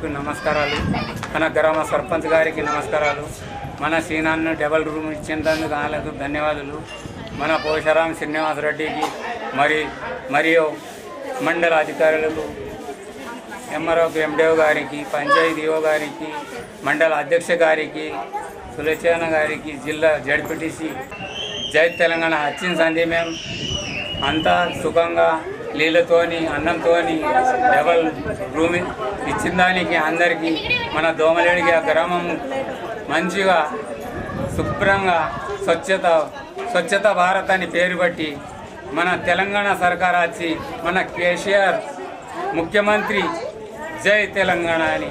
గారికి నమస్కారాలు. మన గ్రామ సర్పంచ్ గారికి నమస్కారాలు. మన సీనాన్ని డబల్ రూమ్ ఇచ్చినందుకు వాళ్ళకు ధన్యవాదాలు. మన పోషరాం శ్రీనివాసరెడ్డికి మరి మరియు మండల అధికారులకు ఎంఆర్ఓకి ఎండిఓ గారికి పంచాయతీఓ గారికి మండల అధ్యక్ష గారికి సులచన గారికి జిల్లా జడ్పీటీసీ జై తెలంగాణ. వచ్చిన సంధి మేము అంతా సుఖంగా నీళ్ళతోని అన్నంతోని డబల్ రూమ్ ఇచ్చిన దానికి అందరికీ మన దోమలేడికి ఆ గ్రామం మంచిగా శుభ్రంగా స్వచ్ఛత స్వచ్ఛత భారత్ అని పేరు బట్టి మన తెలంగాణ సర్కార్ వచ్చి మన కేసీఆర్ ముఖ్యమంత్రి జై తెలంగాణ అని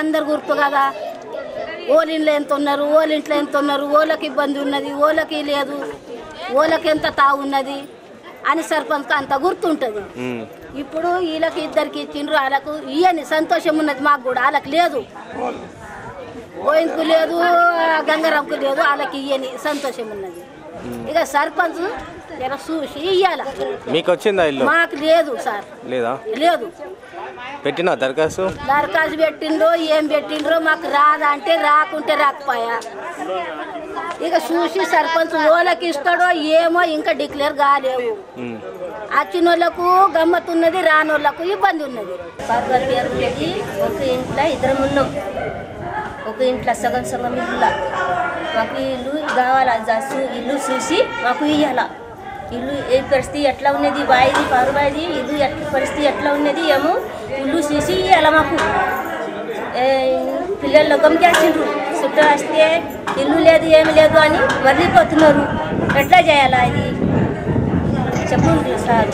అందరు గుర్తు కదా. ఓలింట్లో ఎంత ఉన్నారు ఓలింట్లో ఎంత ఉన్నారు ఓళ్ళకి ఇబ్బంది ఉన్నది ఓళ్ళకి లేదు ఓళ్ళకి ఎంత తావు ఉన్నది అని సర్పంచ్కి అంత గుర్తుంటుంది ఇప్పుడు వీళ్ళకి ఇద్దరికి ఇచ్చిండ్రు వాళ్ళకు ఇయ్యని సంతోషం ఉన్నది మాకు కూడా వాళ్ళకి లేదు. గోవింద్కు లేదు గంగారాంకు లేదు వాళ్ళకి ఇయ్యని సంతోషం ఉన్నది. ఇక సర్పంచ్ చూసి ఇయ్యాల. మీకు వచ్చిందా మాకు లేదు సార్. లేదా? లేదు. పెట్టినా దరఖాస్తు? దరఖాస్తు పెట్టిండ్రో ఏం పెట్టిండ్రో మాకు రాదా అంటే రాకుంటే రాకపోయా. ఇక చూసి సర్పంచ్ ఓళ్ళకి ఇస్తాడో ఏమో ఇంకా డిక్లేర్ కాలేవు. వచ్చిన వాళ్ళకు గమ్మత్తున్నది రాని వాళ్ళకు ఇబ్బంది ఉన్నది పేరు ఉండేది ఒక ఇంట్లో ఇద్దరం ఉన్నాం. ఒక ఇంట్లో సగం సగం ఇల్లు. మాకు ఇల్లు కావాలా ఇల్లు చూసి మాకు ఇవ్వాల ఇల్లు ఏ పరిస్థితి ఎట్లా ఉన్నది బాయిది పారుబాయిది ఇల్లు పరిస్థితి ఎట్లా ఉన్నది ఏమో ఇల్లు చూసి అలా మాకు. పిల్లలు పిల్లలు చేసిండ్రు చుట్టూ వస్తే ఇల్లు లేదు ఏమి లేదు అని మరలిపోతున్నారు ఎట్లా చేయాలా అది చెప్పండి సార్.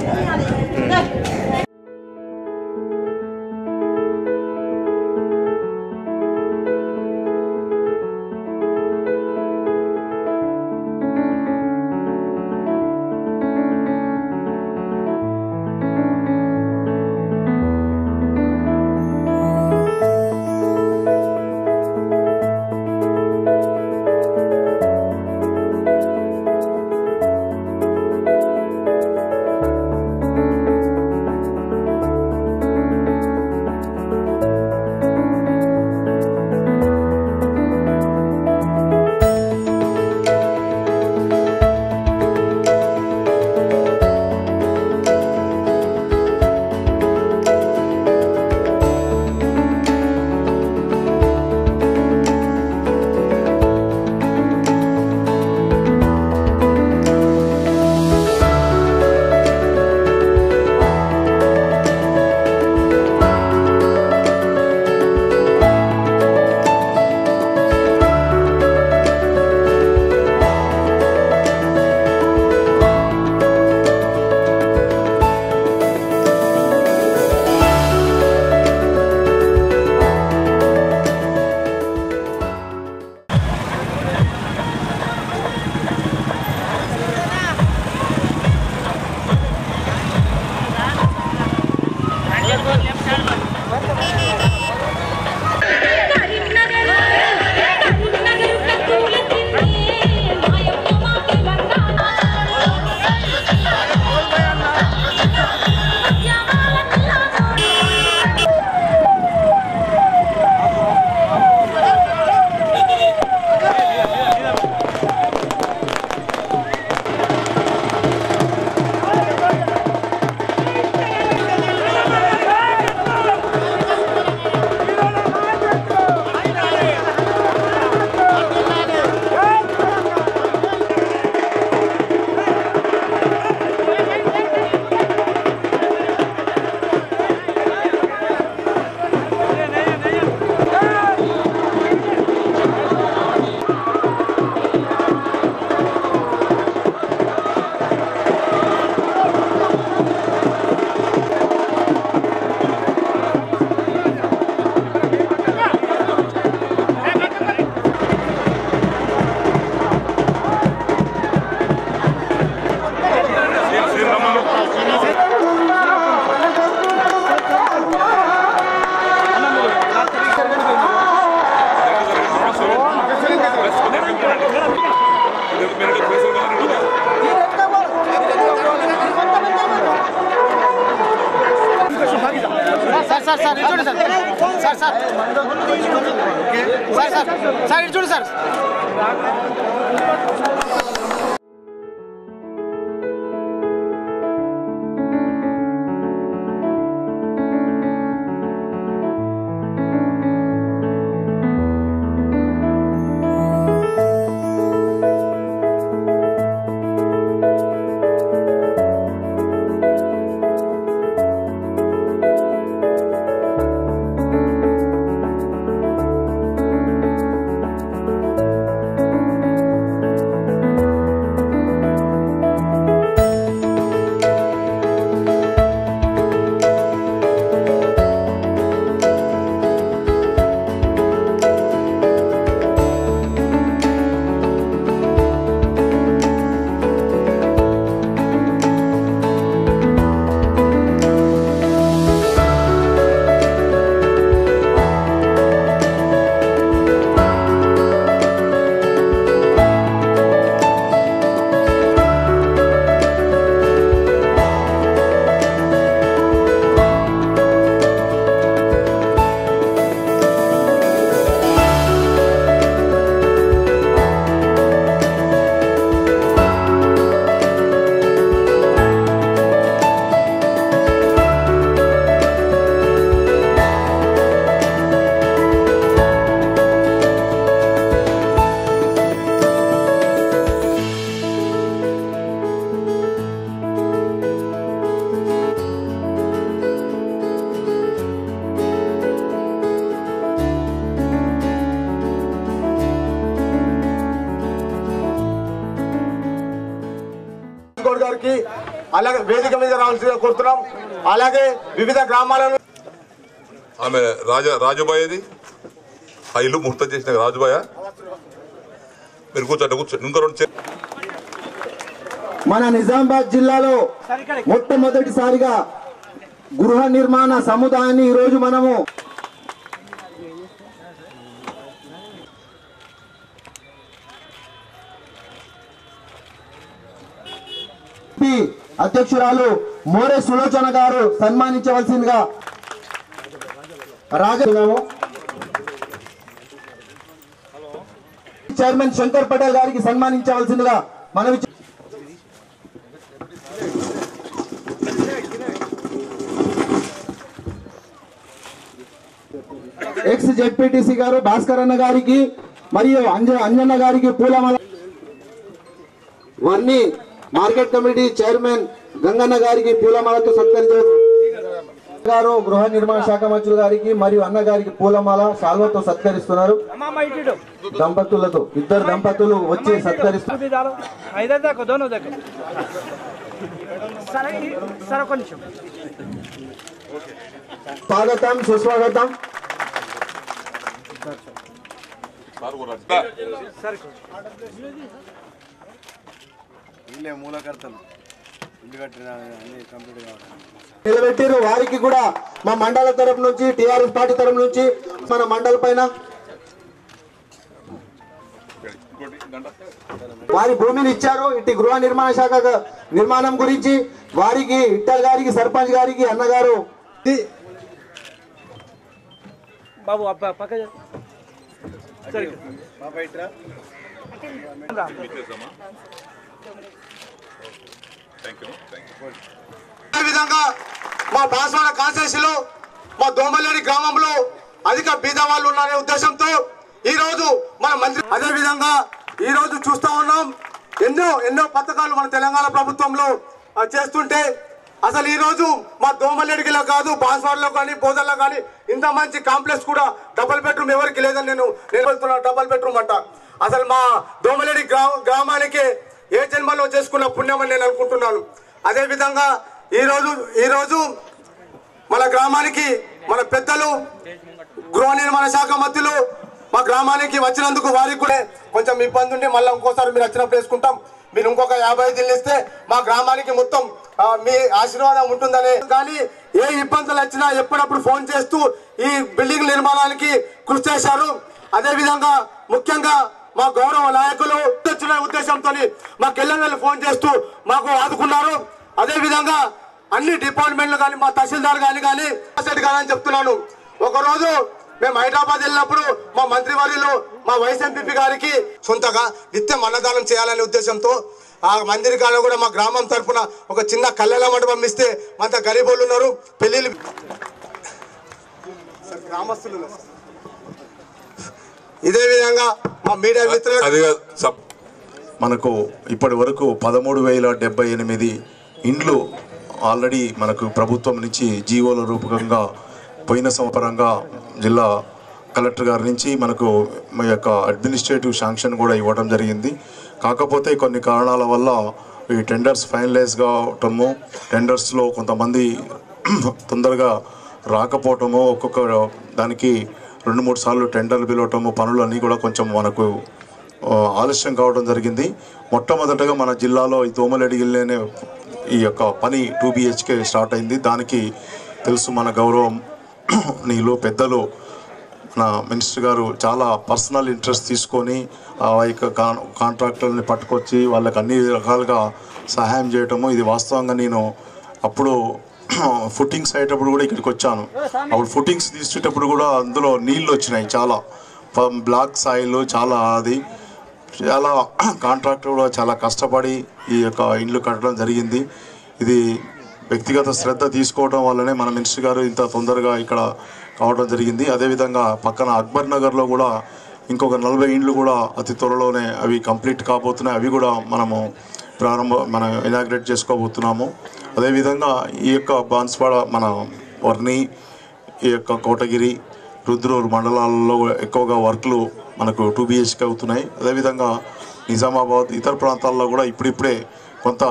కోరుతున్నాం. అలాగే వివిధ గ్రామాలను ఆమె రాజా రాజుబాయ్ ఆ ఇల్లు ముహూర్తం చేసిన రాజుబాయ? మీరు కూర్చోండి కూర్చోండి. ఇంకో రెండు చే- మన నిజామాబాద్ జిల్లాలో మొట్టమొదటిసారిగా గృహ నిర్మాణ సముదాయాన్ని ఈరోజు మనము పి అధ్యక్షురాలు మోరే సులోచన గారు సన్మానించవలసిందిగా రాజు చైర్మన్ శంకర్ పటేల్ గారికి సన్మానించవలసిందిగా మనవి ఎక్స్ జెడ్పీటీసీ గారు భాస్కర్ అన్న గారికి మరియు అంజ అంజన్న గారికి పూలమాల వారిని మార్కెట్ కమిటీ చైర్మన్ గంగన్న గారికి పూలమాలతో సత్కరించారు గారు గృహ నిర్మాణ శాఖ మంత్రులు గారికి మరియు అన్న గారికి పూలమాల సాల్వతో సత్కరిస్తున్నారు. దంపతులతో ఇద్దరు దంపతులు వచ్చి సత్కరిస్తున్నారు స్వాగతం సుస్వాగతం. రా. నిలబెట్టారు వారికి కూడా మా మండల తరపు నుంచి టిఆర్ఎస్ పార్టీ తరపు నుంచి మన మండల పైన. వారి భూమిని ఇచ్చారు. ఇటు గృహ నిర్మాణ శాఖ నిర్మాణం గురించి వారికి ఇట్టల్ గారికి సర్పంచ్ గారికి అన్నగారు. బాబు పక్క థ్యాంక్ యూ అదే విధంగా మా బాన్స్వాడ కాన్స్టిట్యూన్సీలో మా దోమలేని గ్రామంలో అధిక బీద వాళ్ళు ఉన్నారనే ఉద్దేశంతో ఈ రోజు మన మంత్రి అదే విధంగా ఈ రోజు చూస్తూ ఉన్నాం. ఎన్నో ఎన్నో పథకాలు మన తెలంగాణ ప్రభుత్వంలో చేస్తుంటే అసలు ఈ రోజు మా దోమలేడికిలో కాదు బాన్స్వాడలో కానీ బోధల్లో కానీ ఇంత మంచి కాంప్లెక్స్ కూడా డబుల్ బెడ్రూమ్ ఎవరికి లేదని నేను నేను డబల్ డబుల్ బెడ్రూమ్ అంట. అసలు మా దోమలేడి గ్రామానికి ఏ జన్మలో చేసుకున్న పుణ్యం అని నేను అనుకుంటున్నాను. అదేవిధంగా ఈరోజు ఈరోజు మన గ్రామానికి మన పెద్దలు గృహ నిర్మాణ శాఖ మంత్రులు మా గ్రామానికి వచ్చినందుకు వారికి కూడా కొంచెం ఇబ్బంది ఉండి మళ్ళీ ఇంకోసారి మీరు వచ్చినప్పుడు వేసుకుంటాం. మీరు ఇంకొక యాభై ఐదు ఇస్తే మా గ్రామానికి మొత్తం మీ ఆశీర్వాదం ఉంటుందని. కానీ ఏ ఇబ్బందులు వచ్చినా ఎప్పుడప్పుడు ఫోన్ చేస్తూ ఈ బిల్డింగ్ నిర్మాణానికి కృషి చేశారు. అదేవిధంగా ముఖ్యంగా మా గౌరవ నాయకులు తెచ్చిన ఉద్దేశంతో మాకు ఎల్లవెల్లి ఫోన్ చేస్తూ మాకు ఆదుకున్నారు. అదే విధంగా అన్ని డిపార్ట్మెంట్లు కానీ మా తహసీల్దార్ కానీ కానీ సెట్ కాదని చెప్తున్నాను. ఒకరోజు మేము హైదరాబాద్ వెళ్ళినప్పుడు మా మంత్రి వర్యులు మా వైస్ ఎంపీ గారికి సొంతగా నిత్యం అన్నదానం చేయాలనే ఉద్దేశంతో ఆ మందిరి కాడ కూడా మా గ్రామం తరపున ఒక చిన్న కళ్యాణ మండపం ఇస్తే అంత గరీబోళ్ళు ఉన్నారు. పెళ్ళిళ్ళు గ్రామస్తులు ఇదే విధంగా మా మీడియా మిత్రులు అది మనకు ఇప్పటి వరకు పదమూడు వేల డెబ్బై ఎనిమిది ఇండ్లు ఆల్రెడీ మనకు ప్రభుత్వం నుంచి జీవోల రూపకంగా పోయిన సంవత్సరంగా జిల్లా కలెక్టర్ గారి నుంచి మనకు మా యొక్క అడ్మినిస్ట్రేటివ్ శాంక్షన్ కూడా ఇవ్వడం జరిగింది. కాకపోతే కొన్ని కారణాల వల్ల ఈ టెండర్స్ ఫైనలైజ్ కావటము టెండర్స్లో కొంతమంది తొందరగా రాకపోవటము ఒక్కొక్క దానికి రెండు మూడు సార్లు టెండర్లు పిలవటము పనులు అన్నీ కూడా కొంచెం మనకు ఆలస్యం కావడం జరిగింది. మొట్టమొదటగా మన జిల్లాలో ఈ దోమలడిగిల్లోనే ఈ యొక్క పని టూ బిహెచ్కే స్టార్ట్ అయింది. దానికి తెలుసు మన గౌరవం. నీళ్ళు పెద్దలు మన మినిస్టర్ గారు చాలా పర్సనల్ ఇంట్రెస్ట్ తీసుకొని ఆ యొక్క కాన్ కాంట్రాక్టర్ని పట్టుకొచ్చి వాళ్ళకి అన్ని రకాలుగా సహాయం చేయటము. ఇది వాస్తవంగా నేను అప్పుడు ఫుట్టింగ్స్ అయ్యేటప్పుడు కూడా ఇక్కడికి వచ్చాను. అప్పుడు ఫుట్టింగ్స్ తీసేటప్పుడు కూడా అందులో నీళ్ళు వచ్చినాయి చాలా. బ్లాక్ సాయిల్ చాలా అది. చాలా కాంట్రాక్టర్ కూడా చాలా కష్టపడి ఈ యొక్క ఇండ్లు కట్టడం జరిగింది. ఇది వ్యక్తిగత శ్రద్ధ తీసుకోవడం వల్లనే మన మినిస్టర్ గారు ఇంత తొందరగా ఇక్కడ కావడం జరిగింది. అదేవిధంగా పక్కన అక్బర్ నగర్లో కూడా ఇంకొక నలభై ఇండ్లు కూడా అతి త్వరలోనే అవి కంప్లీట్ కాబోతున్నాయి. అవి కూడా మనము ప్రారంభ మనం ఇనాగ్రేట్ చేసుకోబోతున్నాము. అదేవిధంగా ఈ యొక్క బాన్స్వాడ మన వర్ణి ఈ యొక్క కోటగిరి రుద్రూరు మండలాల్లో ఎక్కువగా వర్క్లు మనకు టూ బిహెచ్కే అవుతున్నాయి. అదేవిధంగా నిజామాబాద్ ఇతర ప్రాంతాల్లో కూడా ఇప్పుడిప్పుడే కొంత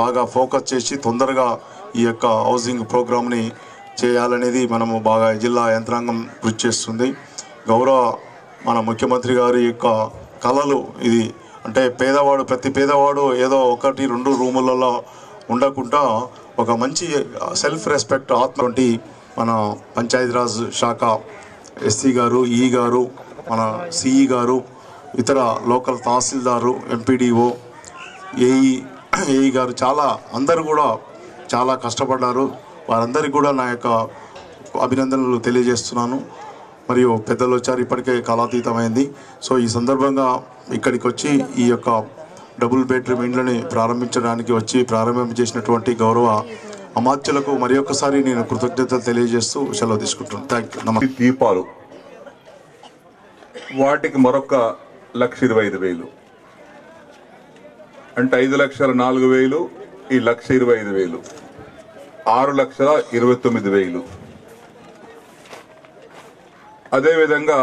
బాగా ఫోకస్ చేసి తొందరగా ఈ యొక్క హౌసింగ్ ప్రోగ్రామ్ని చేయాలనేది మనము బాగా జిల్లా యంత్రాంగం కృషి చేస్తుంది. గౌరవ మన ముఖ్యమంత్రి గారి యొక్క కళలు ఇది అంటే పేదవాడు ప్రతి పేదవాడు ఏదో ఒకటి రెండు రూములలో ఉండకుండా ఒక మంచి సెల్ఫ్ రెస్పెక్ట్ ఆత్మ వంటి మన పంచాయతీరాజ్ శాఖ ఎస్సీ గారు ఈ గారు మన సిఈ గారు ఇతర local tehsildar MPDO AE AE గారు చాలా అందరూ కూడా చాలా కష్టపడ్డారు. వారందరికీ కూడా నా యొక్క అభినందనలు తెలియజేస్తున్నాను. మరియు పెద్దలు వచ్చారు ఇప్పటికే కాలాతీతమైంది. సో ఈ సందర్భంగా ఇక్కడికి వచ్చి ఈ యొక్క డబుల్ బెడ్రూమ్ ఇండ్లని ప్రారంభించడానికి వచ్చి ప్రారంభం చేసినటువంటి గౌరవ అమాత్యులకు మరి ఒక్కసారి నేను కృతజ్ఞతలు తెలియజేస్తూ సెలవు తీసుకుంటున్నాను. థ్యాంక్ యూ నమస్తే దీపాలు వాటికి మరొక లక్ష ఇరవై ఐదు వేలు. అంటే ఐదు లక్షల నాలుగు వేలు ఈ లక్ష ఇరవై ఐదు వేలు. ఆరు లక్షల ఇరవై తొమ్మిది వేలు. అదేవిధంగా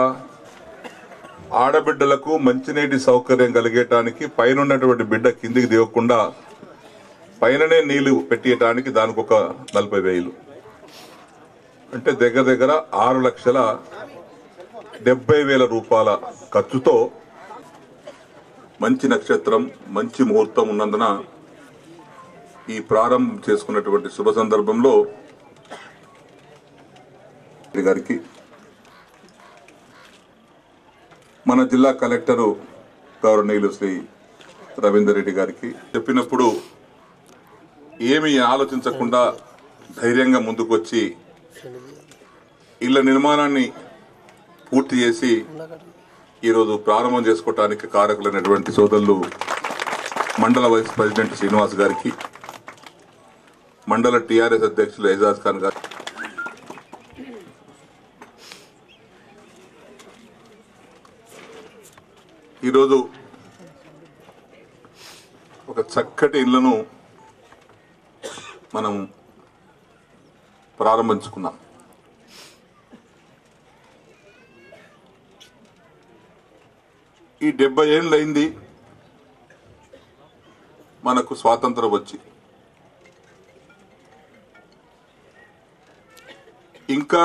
ఆడబిడ్డలకు మంచినీటి సౌకర్యం కలిగేటానికి పైన ఉన్నటువంటి బిడ్డ కిందికి దిగకుండా పైననే నీళ్ళు పెట్టేయటానికి దానికి ఒక నలభై వేలు. అంటే దగ్గర దగ్గర ఆరు లక్షల డెబ్బై వేల రూపాయల ఖర్చుతో మంచి నక్షత్రం మంచి ముహూర్తం ఉన్నందున ఈ ప్రారంభం చేసుకున్నటువంటి శుభ సందర్భంలో గారికి మన జిల్లా కలెక్టరు గౌరవనీయులు శ్రీ రవీందర్ రెడ్డి గారికి చెప్పినప్పుడు ఏమి ఆలోచించకుండా ధైర్యంగా ముందుకొచ్చి ఇళ్ళ నిర్మాణాన్ని పూర్తి చేసి ఈరోజు ప్రారంభం చేసుకోవటానికి కారకులైనటువంటి సోదరులు మండల వైస్ ప్రెసిడెంట్ శ్రీనివాస్ గారికి మండల టీఆర్ఎస్ అధ్యక్షులు ఎజాజ్ ఖాన్ గారు ఈరోజు ఒక చక్కటి ఇళ్ళను మనం ప్రారంభించుకున్నాం. ఈ డెబ్బై ఏళ్ళైంది అయింది మనకు స్వాతంత్రం వచ్చి. ఇంకా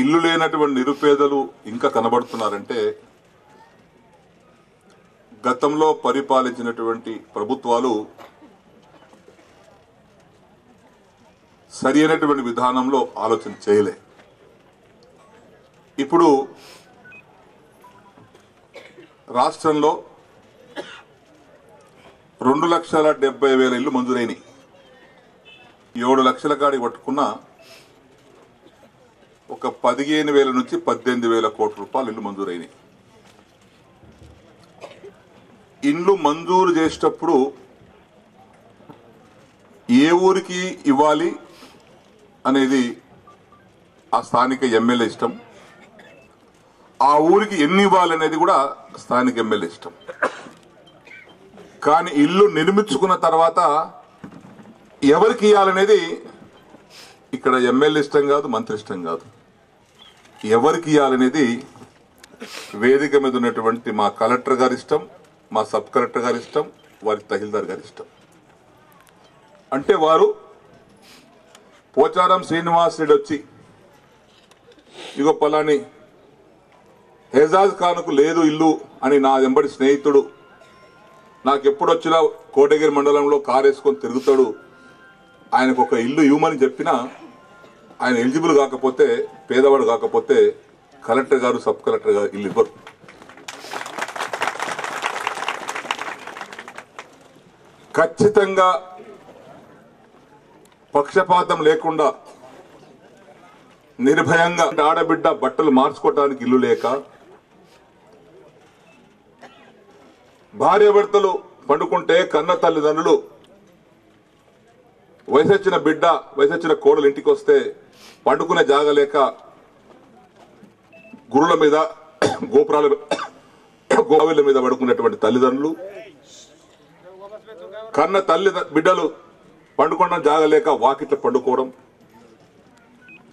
ఇల్లు లేనటువంటి నిరుపేదలు ఇంకా కనబడుతున్నారంటే గతంలో పరిపాలించినటువంటి ప్రభుత్వాలు సరి అయినటువంటి విధానంలో ఆలోచన చేయలే. ఇప్పుడు రాష్ట్రంలో రెండు లక్షల డెబ్బై వేల ఇల్లు మంజూరైనవి ఏడు లక్షల కాడికి పట్టుకున్న ఒక పదిహేను వేల నుంచి పద్దెనిమిది వేల కోట్ల రూపాయలు ఇల్లు మంజూరైనాయి. ఇండ్లు మంజూరు చేసేటప్పుడు ఏ ఊరికి ఇవ్వాలి అనేది ఆ స్థానిక ఎమ్మెల్యే ఇష్టం. ఆ ఊరికి ఎన్ని ఇవ్వాలనేది కూడా స్థానిక ఎమ్మెల్యే ఇష్టం. కానీ ఇల్లు నిర్మించుకున్న తర్వాత ఎవరికి ఇవ్వాలనేది ఇక్కడ ఎమ్మెల్యే ఇష్టం కాదు మంత్రి ఇష్టం కాదు. ఎవరికి ఇవ్వాలనేది వేదిక మీద ఉన్నటువంటి మా కలెక్టర్ గారి ఇష్టం మా సబ్ కలెక్టర్ గారి ఇష్టం వారి తహిల్దార్ గారి ఇష్టం. అంటే వారు పోచారం శ్రీనివాస్ రెడ్డి వచ్చి ఇగో పలాని హెజాజ్ ఖాన్కు లేదు ఇల్లు అని నా వెంబడి స్నేహితుడు. నాకు ఎప్పుడు వచ్చినా కోటగిరి మండలంలో కారు వేసుకొని తిరుగుతాడు. ఆయనకు ఒక ఇల్లు ఇవ్వమని చెప్పినా ఆయన ఎలిజిబుల్ కాకపోతే పేదవాడు కాకపోతే కలెక్టర్ గారు సబ్ కలెక్టర్ గారు ఇల్లు ఇవ్వరు. ఖచ్చితంగా పక్షపాతం లేకుండా నిర్భయంగా ఆడబిడ్డ బట్టలు మార్చుకోవటానికి ఇల్లు లేక భార్యాభర్తలు పండుకుంటే కన్న తల్లిదండ్రులు వయసొచ్చిన బిడ్డ వయసొచ్చిన కోడలు ఇంటికి వస్తే పండుకునే జాగ లేక గురుల మీద గోపురాల గోవిల మీద పడుకున్నటువంటి తల్లిదండ్రులు. కన్న తల్లి బిడ్డలు పండుకోవడం జాగలేక వాకిట్లు పండుకోవడం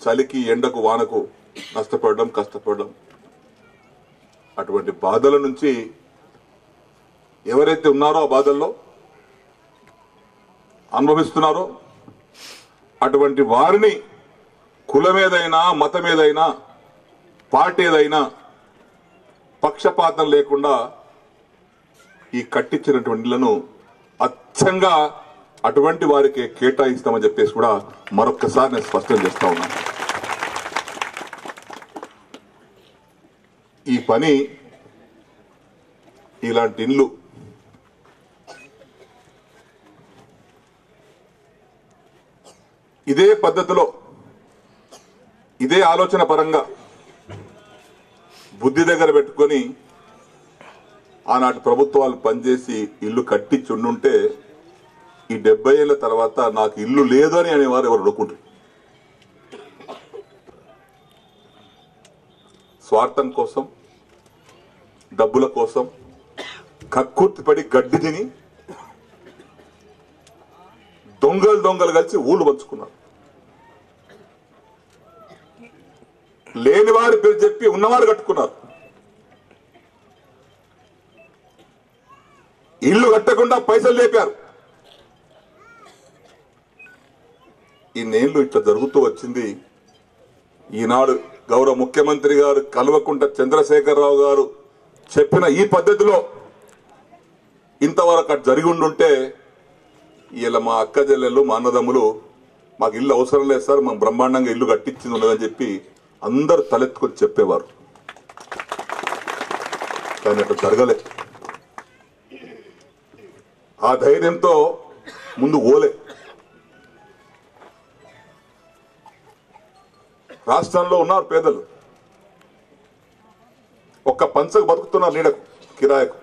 చలికి ఎండకు వానకు నష్టపడడం కష్టపడడం. అటువంటి బాధల నుంచి ఎవరైతే ఉన్నారో ఆ బాధల్లో అనుభవిస్తున్నారో అటువంటి వారిని కులమేదైనా మతమేదైనా పార్టీ ఏదైనా పక్షపాతం లేకుండా ఈ కట్టించినటువంటి ఇళ్ళను అచ్చంగా అటువంటి వారికి కేటాయిస్తామని చెప్పేసి కూడా మరొక్కసారి నేను స్పష్టం చేస్తా ఉన్నాను ఈ పని ఇలాంటి ఇల్లు ఇదే పద్ధతిలో ఇదే ఆలోచన పరంగా బుద్ధి దగ్గర పెట్టుకొని ఆనాటి ప్రభుత్వాలు పనిచేసి ఇల్లు కట్టించి ఉండుంటే ఈ డెబ్బై ఏళ్ళ తర్వాత నాకు ఇల్లు లేదు అని అనేవారు ఎవరు అనుకుంటారు స్వార్థం కోసం డబ్బుల కోసం కక్కుర్తిపడి గడ్డి తిని దొంగలు దొంగలు కలిసి ఊళ్ళు పంచుకున్నారు. లేనివారి పేరు చెప్పి ఉన్నవారు కట్టుకున్నారు. ఇల్లు కట్టకుండా పైసలు లేపారు. ఈ నేళ్ళు ఇట్లా జరుగుతూ వచ్చింది. ఈనాడు గౌరవ ముఖ్యమంత్రి గారు కల్వకుంట చంద్రశేఖరరావు గారు చెప్పిన ఈ పద్ధతిలో ఇంతవరకు అటు జరిగి ఉండుంటే ఇలా మా అక్క చెల్లెళ్ళు మా అన్నదమ్ములు మాకు ఇల్లు అవసరం లేదు సార్ మా బ్రహ్మాండంగా ఇల్లు కట్టించింది ఉన్నదని చెప్పి అందరు తలెత్తుకొని చెప్పేవారు. కానీ అట్లా జరగలే. ఆ ధైర్యంతో ముందు ఓలే రాష్ట్రంలో ఉన్నారు పేదలు. ఒక్క పంచకు బతుకుతున్నారు నీడకు కిరాయకు.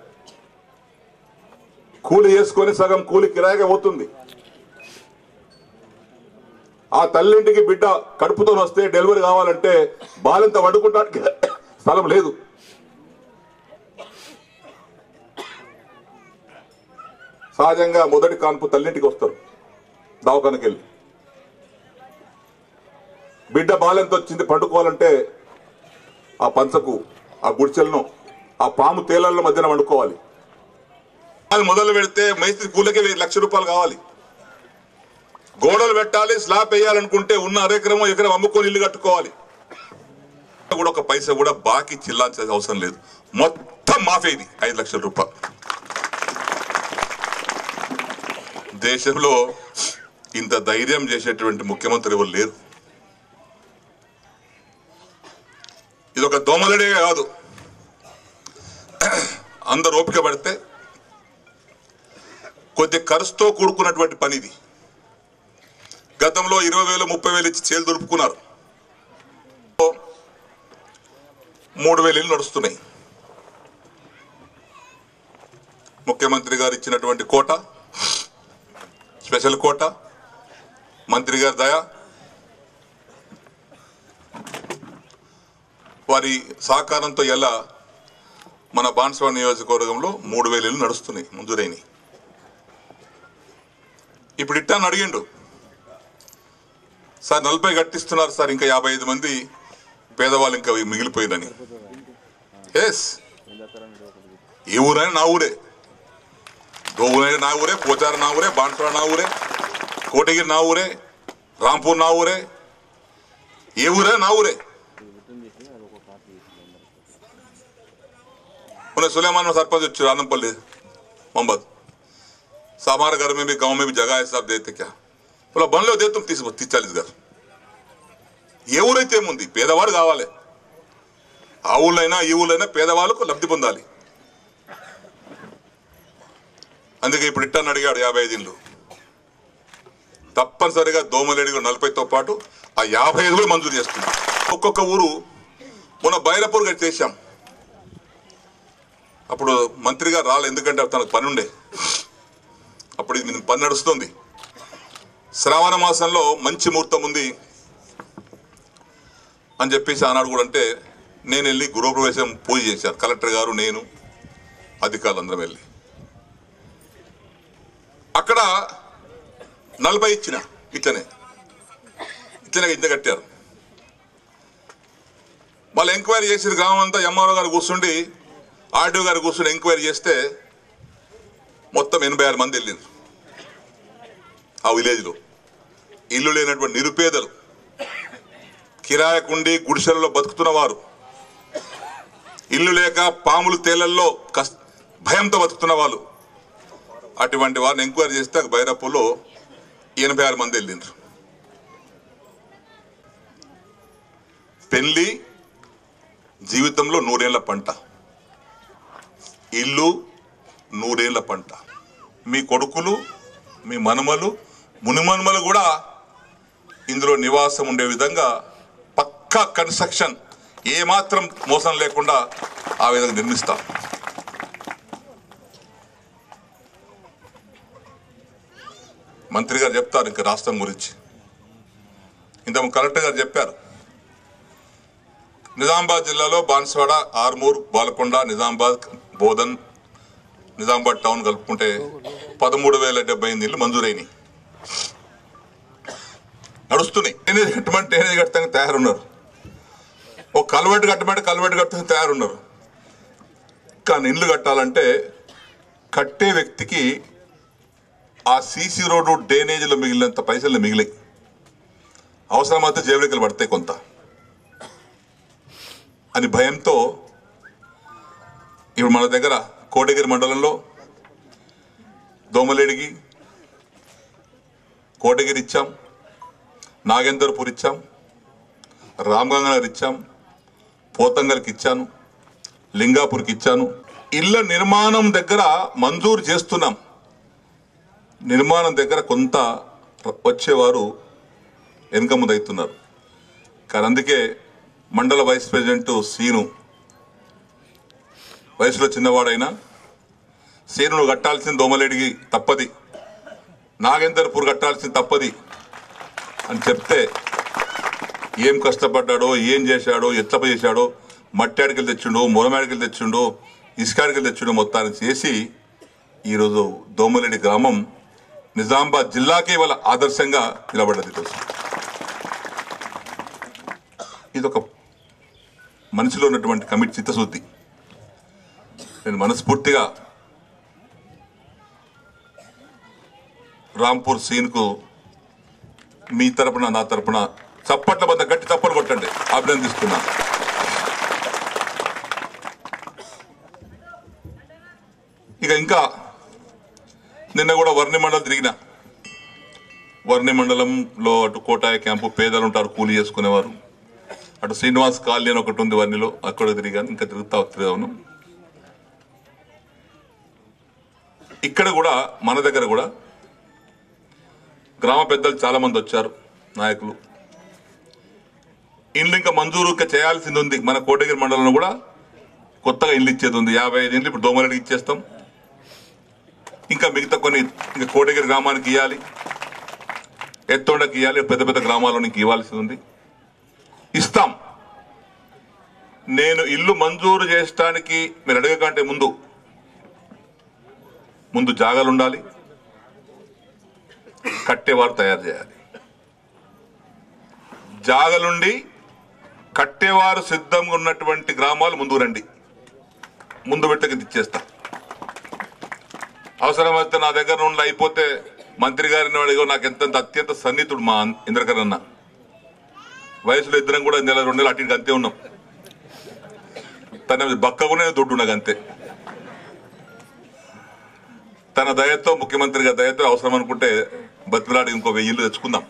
కూలి చేసుకొని సగం కూలి కిరాయిగా పోతుంది. ఆ తల్లింటికి బిడ్డ కడుపుతో వస్తే డెలివరీ కావాలంటే బాలింత వండుకుంటానికి స్థలం లేదు. సహజంగా మొదటి కాన్పు తల్లింటికి వస్తారు. దవాఖానకి వెళ్ళి బిడ్డ బాలెంత వచ్చింది పండుకోవాలంటే ఆ పంచకు ఆ గుడిచెలను ఆ పాము తేలల మధ్యన వండుకోవాలి. మొదలు పెడితే మైస్త్రి కూలకి వెయ్యి లక్ష రూపాయలు కావాలి. గోడలు పెట్టాలి స్లాబ్ వేయాలనుకుంటే ఉన్న అరెకరమో ఎకరం అమ్ముకొని ఇల్లు కట్టుకోవాలి. కూడా ఒక పైసా కూడా బాకీ చిల్లాల్సిన అవసరం లేదు. మొత్తం మాఫీ ఇది. ఐదు లక్షల రూపాయలు. దేశంలో ఇంత ధైర్యం చేసేటువంటి ముఖ్యమంత్రి ఎవరు లేరు. ఇది ఒక దోమలడే కాదు. అందరు ఓపిక పడితే కొద్ది ఖర్చుతో కూడుకున్నటువంటి పని ఇది గతంలో ఇరవై వేలు ముప్పై వేలు ఇచ్చి చేలు దులుపుకున్నారు. మూడు వేలు నడుస్తున్నాయి. ముఖ్యమంత్రి గారు ఇచ్చినటువంటి కోట స్పెషల్ కోట మంత్రి గారి దయ వారి సహకారంతో ఎలా మన బాన్స్వాడ నియోజకవర్గంలో మూడు వేలు నడుస్తున్నాయి మంజూరైనవి ఇప్పుడు ఇట్టా అని అడిగిండు. సార్ నలభై కట్టిస్తున్నారు సార్ ఇంకా యాభై ఐదు మంది పేదవాళ్ళు ఇంకా మిగిలిపోయిందని. ఎస్ ఏ ఊరైనా నా ఊరే. డోగునైనా నా ఊరే పోచార నా ఊరే బాంట్రా నా ఊరే కోటగిరి నా ఊరే రాంపూర్ నా ఊరే ఏ ఊరే నా ఊరే. మొన్న సులేమాన్ సర్పంచ్ వచ్చారు ఆనంపల్లి మొహమ్మద్ हमारे घर में भी गांव में भी जगह है साहब देते क्या बोला बन लो दे तुम तीस तीस चालीस घर ఏ ఊరైతే ఏముంది పేదవాడు కావాలి ఆ ఊళ్ళైనా ఈ ఊళ్ళైనా పేదవాళ్ళకు లబ్ధి పొందాలి అందుకే ఇప్పుడు ఇట్టని అడిగాడు యాభై ఐదు ఇళ్ళు తప్పనిసరిగా దోమలేడిగా నలభైతో పాటు ఆ యాభై ఐదు కూడా మంజూరు చేస్తుంది ఒక్కొక్క ఊరు మొన్న బైరపూర్ కట్టేసాం అప్పుడు మంత్రి గారు రాలే ఎందుకంటే తనకు పని ఉండే అప్పుడు ఇది పని నడుస్తుంది. శ్రావణ మాసంలో మంచి ముహూర్తం ఉంది అని చెప్పేసి ఆనాడు కూడా అంటే నేను వెళ్ళి గృహప్రవేశం పూజ చేశాను. కలెక్టర్ గారు నేను అధికారులు అందరం వెళ్ళి. అక్కడ నలభై ఇచ్చిన ఇట్లనే. ఇట్లనే ఇంత కట్టారు. వాళ్ళు ఎంక్వైరీ చేసిన గ్రామం అంతా ఎంఆర్ఓ గారు కూర్చుండి ఆర్డీఓ గారు కూర్చుని ఎంక్వైరీ చేస్తే మొత్తం ఎనభై ఆరు మంది వెళ్ళింది ఆ విలేజ్లో. ఇల్లు లేనటువంటి నిరుపేదలు. కిరాయకుండి గుడిసెలలో బతుకుతున్న వారు. ఇల్లు లేక పాములు తేలల్లో కష్ట భయంతో బతుకుతున్న వాళ్ళు. అటువంటి వారిని ఎంక్వైరీ చేస్తే బైరప్పులో ఎనభై ఆరు మంది వెళ్ళిండ్రు. పెళ్ళి జీవితంలో నూరేళ్ళ పంట. ఇల్లు నూరేళ్ళ పంట. మీ కొడుకులు మీ మనుమలు మునిమనుమలు కూడా ఇందులో నివాసం ఉండే విధంగా పక్కా కన్స్ట్రక్షన్ ఏమాత్రం మోసం లేకుండా ఆ విధంగా నిర్మిస్తాం. మంత్రి గారు చెప్తారు ఇంకా రాష్ట్రం గురించి. ఇంత కలెక్టర్ గారు చెప్పారు. నిజామాబాద్ జిల్లాలో బాన్స్వాడ ఆర్మూర్ బాలకొండ నిజామాబాద్ బోధన్ నిజామాబాద్ టౌన్ కలుపుకుంటే పదమూడు వేల డెబ్బై ఎనిమిది మంజూరైనాయి. నడుస్తున్నాయి. డ్రైనేజ్ కట్టమంటే డ్రైనేజ్ కట్టడానికి తయారున్నారు. ఒక కల్వెట్ కట్టమంటే కల్వెట్ కట్టడానికి తయారున్నారు. కానీ ఇల్లు కట్టాలంటే కట్టే వ్యక్తికి ఆ సీసీ రోడ్డు డ్రైనేజీలో మిగిలినంత పైసలు మిగిలాయి. అవసరమైతే జేబులకి పడతాయి కొంత. అని భయంతో ఇప్పుడు మన దగ్గర కోటగిరి మండలంలో దోమలేడిగి కోటగిరి ఇచ్చాం నాగేందర్పూర్ ఇచ్చాం రామగంగానగర్ ఇచ్చాం పోతంగర్కి ఇచ్చాను లింగాపూర్కి ఇచ్చాను. ఇళ్ళ నిర్మాణం దగ్గర మంజూరు చేస్తున్నాం. నిర్మాణం దగ్గర కొంత వచ్చేవారు వెనుక ముందు కానీ అందుకే మండల వైస్ ప్రెసిడెంట్ సీను వయసులో చిన్నవాడైనా సీనును కట్టాల్సిన దోమలేడికి తప్పది. నాగేందర్పూర్ కట్టాల్సింది తప్పది అని చెప్తే ఏం కష్టపడ్డాడో ఏం చేశాడో ఎట్లా చేశాడో మట్టి అడికలు తెచ్చిండో మొలమాడికలు తెచ్చిండో ఇసుకాడికలు తెచ్చిండో మొత్తాన్ని చేసి ఈరోజు దోమలేడి గ్రామం నిజామాబాద్ జిల్లాకే వాళ్ళ ఆదర్శంగా నిలబడ్డది ఈరోజు. ఇది ఒక మనిషిలో ఉన్నటువంటి కమిటీ చిత్తశుద్ధి. నేను మనస్ఫూర్తిగా రాంపూర్ సీన్కు మీ తరపున నా తరపున చప్పట్ల వద్ద గట్టి చప్పట్లు కొట్టండి. అభినందిస్తున్నా. ఇక ఇంకా నిన్న కూడా వర్ణి మండలం తిరిగిన. వర్ణి మండలంలో అటు కోటాయ క్యాంపు పేదలు ఉంటారు కూలి చేసుకునేవారు. అటు శ్రీనివాస్ కాలనీ అని ఒకటి ఉంది వర్ణిలో అక్కడ తిరిగాను ఇంకా తిరుగుతా తిరిగాను ఇక్కడ కూడా మన దగ్గర కూడా గ్రామ పెద్దలు చాలా మంది వచ్చారు నాయకులు. ఇండ్లు ఇంకా మంజూరు ఇంకా చేయాల్సింది ఉంది. మన కోటగిరి మండలంలో కూడా కొత్తగా ఇల్లు ఇచ్చేది ఉంది. యాభై ఐదు ఇండ్లు ఇప్పుడు దోమలడికి ఇచ్చేస్తాం. ఇంకా మిగతా కొన్ని ఇంకా కోటగిరి గ్రామానికి ఇవ్వాలి ఎత్తుండకి ఇవ్వాలి పెద్ద పెద్ద గ్రామాల్లోనికి ఇవ్వాల్సి ఉంది. ఇస్తాం. నేను ఇల్లు మంజూరు చేయడానికి మీరు అడగకంటే ముందు ముందు జాగాలు ఉండాలి. కట్టేవారు తయారు చేయాలి. జాగలుండి కట్టేవారు సిద్ధంగా ఉన్నటువంటి గ్రామాలు ముందుకు రండి. ముందు పెట్టకి ఇచ్చేస్తా. అవసరమైతే నా దగ్గర నుండి అయిపోతే మంత్రి గారిని అడిగో నాకు ఎంత అత్యంత సన్నిహితుడు మా ఇంద్రకర్ అన్న. వయసులో ఇద్దరం కూడా నెల రెండు నెలలు అటు అంతే ఉన్నాం. తన బక్కగానే దొడ్డు నాకు అంతే. తన దయతో ముఖ్యమంత్రి గారి దయతో అవసరం అనుకుంటే బతిలాడి ఇంకో వెయ్యి ఇల్లు తెచ్చుకుందాం.